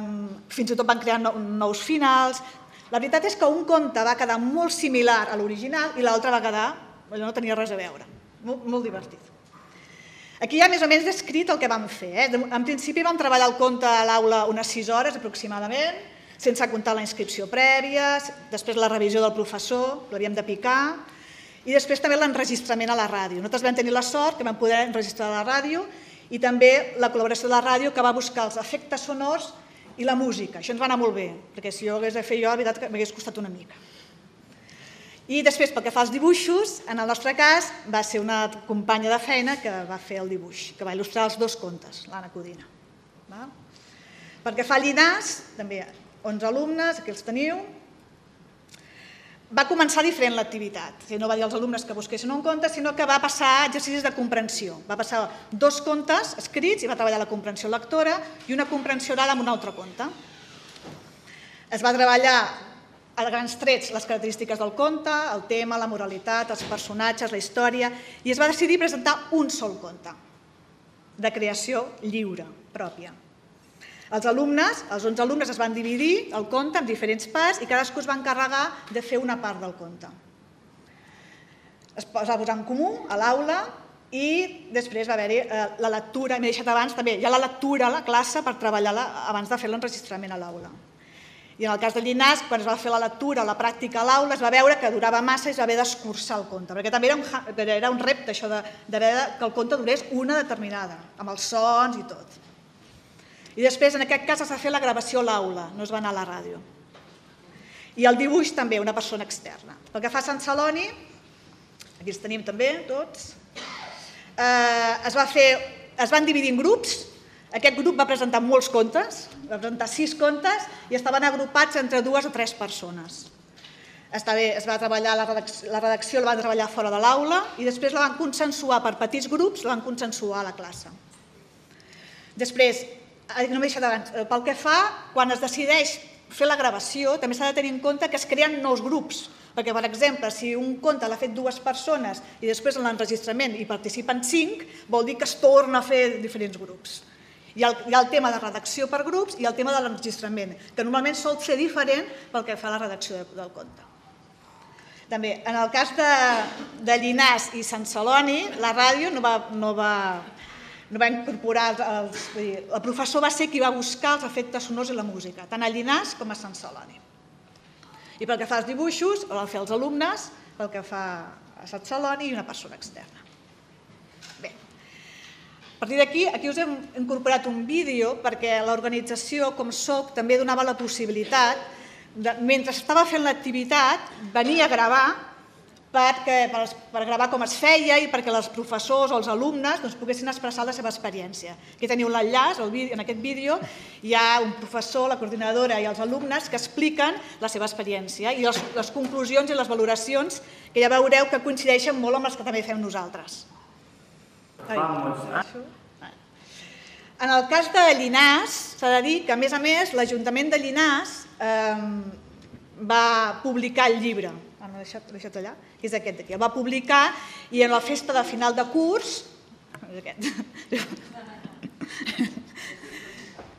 fins i tot van crear nous finals. La veritat és que un conte va quedar molt similar a l'original i l'altre va quedar, no tenia res a veure, molt divertit. Aquí hi ha més o menys descrit el que vam fer. Eh? En principi vam treballar el conte a l'aula unes 6 hores aproximadament, sense comptar la inscripció prèvia, després la revisió del professor, l'havíem de picar, i després també l'enregistrament a la ràdio. Nosaltres vam tenir la sort que vam poder enregistrar a la ràdio i també la col·laboració de la ràdio que va buscar els efectes sonors i la música. Això ens va anar molt bé, perquè si jo hagués de fer jo, la veritat que m'hagués costat una mica. I després, pel que fa als dibuixos, en el nostre cas va ser una companya de feina que va fer el dibuix, que va il·lustrar els dos contes, l'Anna Codina. Pel que fa a Llinars, també 11 alumnes, aquí els teniu, va començar diferent l'activitat. No va dir als alumnes que busquessin un conte, sinó que va passar exercicis de comprensió. Va passar dos contes escrits i va treballar la comprensió lectora i una comprensió oral amb un altre conte. Es va treballar a grans trets les característiques del conte, el tema, la moralitat, els personatges, la història, i es va decidir presentar un sol conte, de creació lliure, pròpia. Els alumnes, els 11 alumnes es van dividir el conte en diferents parts i cadascú es va encarregar de fer una part del conte. Es va posar en comú a l'aula i després va haver-hi eh, la lectura, m'he deixat abans també, hi ha la lectura a la classe per treballar-la abans de fer l'enregistrament a l'aula. I en el cas de Llinàs, quan es va fer la lectura, la pràctica a l'aula, es va veure que durava massa i es va haver d'escurçar el conte, perquè també era un, era un repte això d'haver que el conte durés una determinada, amb els sons i tot. I després, en aquest cas, es va fer la gravació a l'aula, no es va anar a la ràdio. I el dibuix també, una persona externa. Pel que fa a Sant Celoni, aquí els tenim també, tots, eh, es, va fer, es van dividir en grups, aquest grup va presentar molts contes, va presentar sis contes i estaven agrupats entre dues o tres persones. Està bé, es va treballar la redacció, la redacció la van treballar fora de l'aula i després la van consensuar per petits grups, la van consensuar a la classe. Després, eh, no m'he deixat abans, eh, pel que fa, quan es decideix fer la gravació, també s'ha de tenir en compte que es creen nous grups, perquè, per exemple, si un conte l'ha fet dues persones i després en l'enregistrament hi participen cinc, vol dir que es torna a fer diferents grups. Hi ha, el, hi ha el tema de redacció per grups i el tema de l'enregistrament, que normalment sol ser diferent pel que fa a la redacció de, del conte. També, en el cas de, de Llinàs i Sant Celoni, la ràdio no va, no va, no va incorporar... Els, dir, el professor va ser qui va buscar els efectes sonors i la música, tant a Llinàs com a Sant Celoni. I pel que fa als dibuixos, el van fer els alumnes, pel que fa a Sant Celoni i una persona externa. A partir d'aquí, aquí us hem incorporat un vídeo perquè l'organització, com soc, també donava la possibilitat, de, mentre estava fent l'activitat, venir a gravar perquè, per, per gravar com es feia i perquè els professors o els alumnes doncs, poguessin expressar la seva experiència. Aquí teniu l'enllaç, en aquest vídeo hi ha un professor, la coordinadora i els alumnes que expliquen la seva experiència i les, les conclusions i les valoracions que ja veureu que coincideixen molt amb les que també fem nosaltres. En el cas de Llinàs, s'ha de dir que, a més a més, l'Ajuntament de Llinàs eh, va publicar el llibre, ah, no, deixat, deixat allà, que és aquest d'aquí, el va publicar i en la festa de final de curs, és aquest,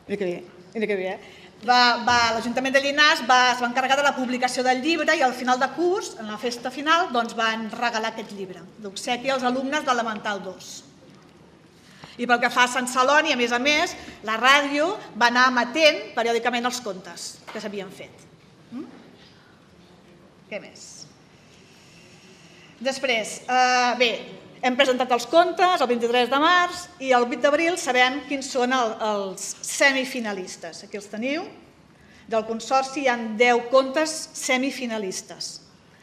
mira que bé, mira que bé, eh? va, va, l'Ajuntament de Llinàs va, es va encarregar de la publicació del llibre i al final de curs, en la festa final, doncs van regalar aquest llibre, d'obsequi als alumnes de l'Elemental 2. I pel que fa a Sant Celoni, a més a més, la ràdio va anar emetent periòdicament els contes que s'havien fet. Mm? Què més? Després, eh, bé, hem presentat els comptes el 23 de març i el 8 d'abril sabem quins són el, els semifinalistes. Aquí els teniu. Del consorci hi ha 10 comptes semifinalistes.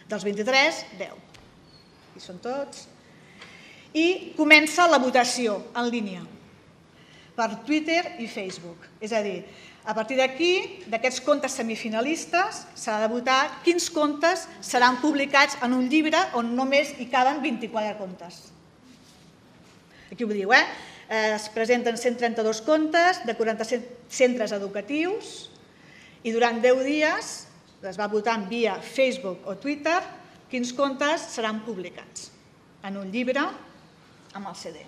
Dels 23, 10. Aquí són tots. I comença la votació en línia per Twitter i Facebook. És a dir, a partir d'aquí, d'aquests contes semifinalistes, s'ha de votar quins contes seran publicats en un llibre on només hi caben 24 contes. Aquí ho diu, eh? Es presenten 132 contes de 47 centres educatius i durant 10 dies es va votar via Facebook o Twitter quins contes seran publicats en un llibre amb el CD.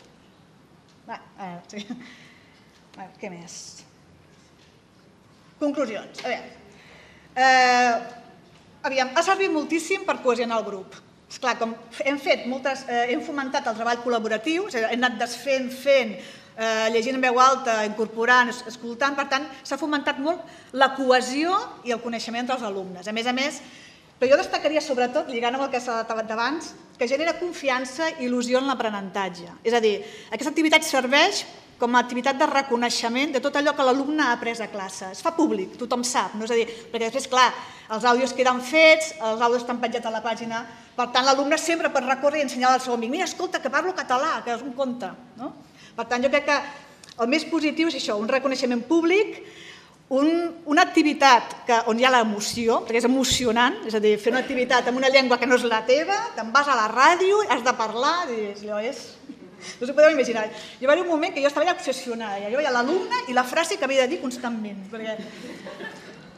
Va, eh, sí. Va, què més? Conclusions. A veure, eh, aviam, ha servit moltíssim per cohesionar el grup. Esclar, com hem fet moltes, eh, hem fomentat el treball col·laboratiu, és a dir, hem anat desfent, fent, eh, llegint en veu alta, incorporant, escoltant, per tant, s'ha fomentat molt la cohesió i el coneixement entre els alumnes. A més a més, però jo destacaria sobretot, lligant amb el que s'ha debat abans, que genera confiança i il·lusió en l'aprenentatge. És a dir, aquesta activitat serveix com a activitat de reconeixement de tot allò que l'alumne ha après a classe. Es fa públic, tothom sap, no? és a dir, perquè després, clar, els àudios queden fets, els àudios estan penjats a la pàgina, per tant, l'alumne sempre pot recórrer i ensenyar al seu amic, mira, escolta, que parlo català, que és un conte. No? Per tant, jo crec que el més positiu és això, un reconeixement públic, un, una activitat que, on hi ha l'emoció, perquè és emocionant, és a dir, fer una activitat amb una llengua que no és la teva, te'n vas a la ràdio, has de parlar, i allò és no s'ho podeu imaginar. Jo va haver un moment que jo estava allà obsessionada. Jo veia l'alumne i la frase que havia de dir constantment. Perquè...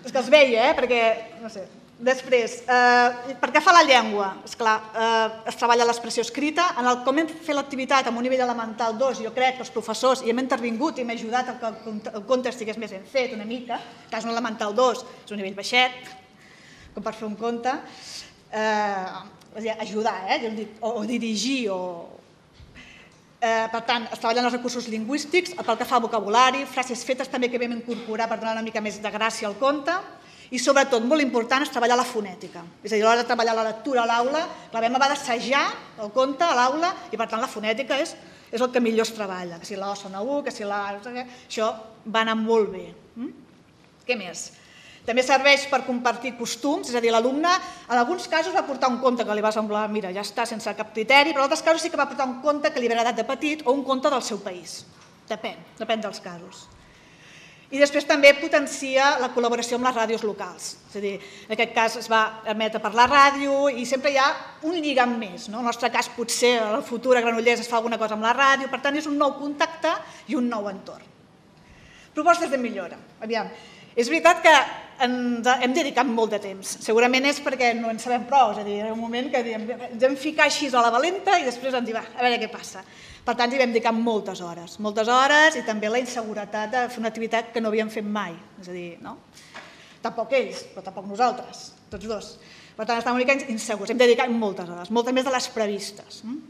És que els veia, eh? perquè, no sé, Després, eh, per què fa la llengua? És clar, eh, es treballa l'expressió escrita. En el, com hem fet l'activitat amb un nivell elemental 2, jo crec que els professors hi hem intervingut i hem ajudat a que el conte estigués més ben fet una mica. En cas un elemental 2 és un nivell baixet, com per fer un conte. Eh, ajudar, eh? O, o dirigir, o, Eh, per tant, es treballen els recursos lingüístics, pel que fa al vocabulari, frases fetes també que vam incorporar per donar una mica més de gràcia al conte, i sobretot, molt important, és treballar la fonètica. És a dir, a l'hora de treballar la lectura a l'aula, la vam haver d'assajar el conte a l'aula i per tant la fonètica és, és el que millor es treballa, que si la O sona U, que si la... Això va anar molt bé. Mm? Què més? També serveix per compartir costums, és a dir, l'alumne en alguns casos va portar un conte que li va semblar, mira, ja està, sense cap criteri, però en altres casos sí que va portar un conte que li havia agradat de petit o un conte del seu país. Depèn, depèn dels casos. I després també potencia la col·laboració amb les ràdios locals. És a dir, en aquest cas es va emetre per la ràdio i sempre hi ha un lligam més. No? En el nostre cas potser a la futura Granollers es fa alguna cosa amb la ràdio, per tant és un nou contacte i un nou entorn. Propostes de millora. Aviam, és veritat que ens hem dedicat molt de temps. Segurament és perquè no en sabem prou, és a dir, en un moment que diem, ens hem ficat així a la valenta i després ens diu, va, a veure què passa. Per tant, hi vam dedicar moltes hores, moltes hores i també la inseguretat de fer una activitat que no havíem fet mai. És a dir, no? Tampoc ells, però tampoc nosaltres, tots dos. Per tant, estàvem una mica insegurs, hem dedicat moltes hores, moltes més de les previstes. Mm?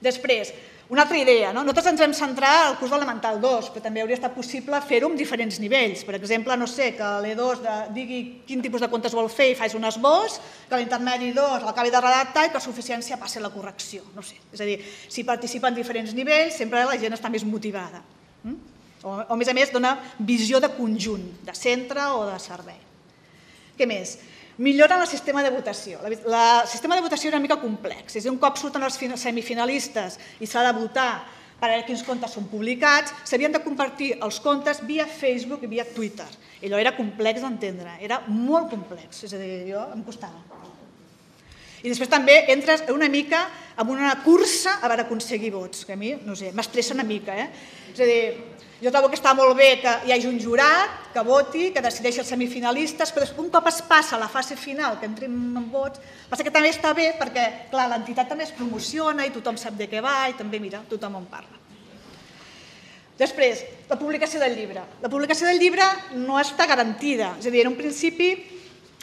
Després, una altra idea, no? nosaltres ens vam centrar al curs elemental 2, però també hauria estat possible fer-ho amb diferents nivells. Per exemple, no sé, que l'E2 digui quin tipus de comptes vol fer i faig un esbós, que l'intermedi 2 l'acabi de redactar i que la suficiència passi a la correcció. No sé. És a dir, si participa en diferents nivells, sempre la gent està més motivada. Mm? O, o, a més a més, dona visió de conjunt, de centre o de servei. Què més? Milloren el sistema de votació. El sistema de votació és una mica complex. És a dir, un cop surten els semifinalistes i s'ha de votar per veure quins comptes són publicats, s'havien de compartir els comptes via Facebook i via Twitter. I allò era complex d'entendre, era molt complex, és a dir, jo em costava. I després també entres una mica en una cursa a veure aconseguir vots, que a mi, no sé, m'estressa una mica, eh? És a dir, jo trobo que està molt bé que hi hagi un jurat, que voti, que decideixi els semifinalistes, però un cop es passa a la fase final, que entrem en vots, passa que també està bé perquè, clar, l'entitat també es promociona i tothom sap de què va i també, mira, tothom en parla. Després, la publicació del llibre. La publicació del llibre no està garantida. És a dir, en un principi,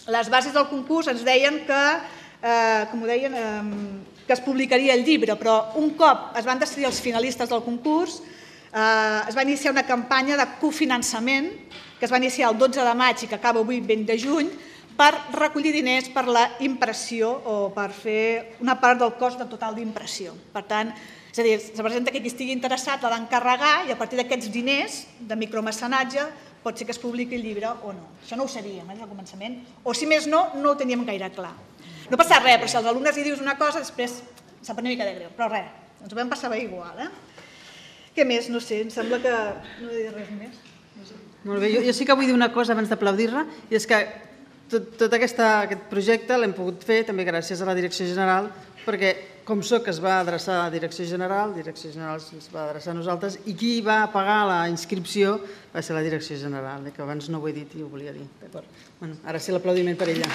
les bases del concurs ens deien que, eh, com ho deien, eh, que es publicaria el llibre, però un cop es van decidir els finalistes del concurs, eh, es va iniciar una campanya de cofinançament que es va iniciar el 12 de maig i que acaba avui 20 de juny per recollir diners per la impressió o per fer una part del cost del total d'impressió. Per tant, és a dir, es presenta que qui estigui interessat l'ha d'encarregar i a partir d'aquests diners de micromecenatge pot ser que es publiqui el llibre o no. Això no ho sabíem eh, al començament. O si més no, no ho teníem gaire clar. No passa res, però si als alumnes li dius una cosa, després sap una mica de greu. Però res, ens ho vam passar bé igual. Eh? Què més? No sé, em sembla que no he dit res més. No sé. Molt bé, jo, jo sí que vull dir una cosa abans d'aplaudir-la, i és que tot, tot aquesta, aquest projecte l'hem pogut fer també gràcies a la Direcció General, perquè com soc es va adreçar a la Direcció General, Direcció General es va adreçar a nosaltres, i qui va pagar la inscripció va ser la Direcció General, eh, que abans no ho he dit i ho volia dir. Bueno, ara sí l'aplaudiment per ella.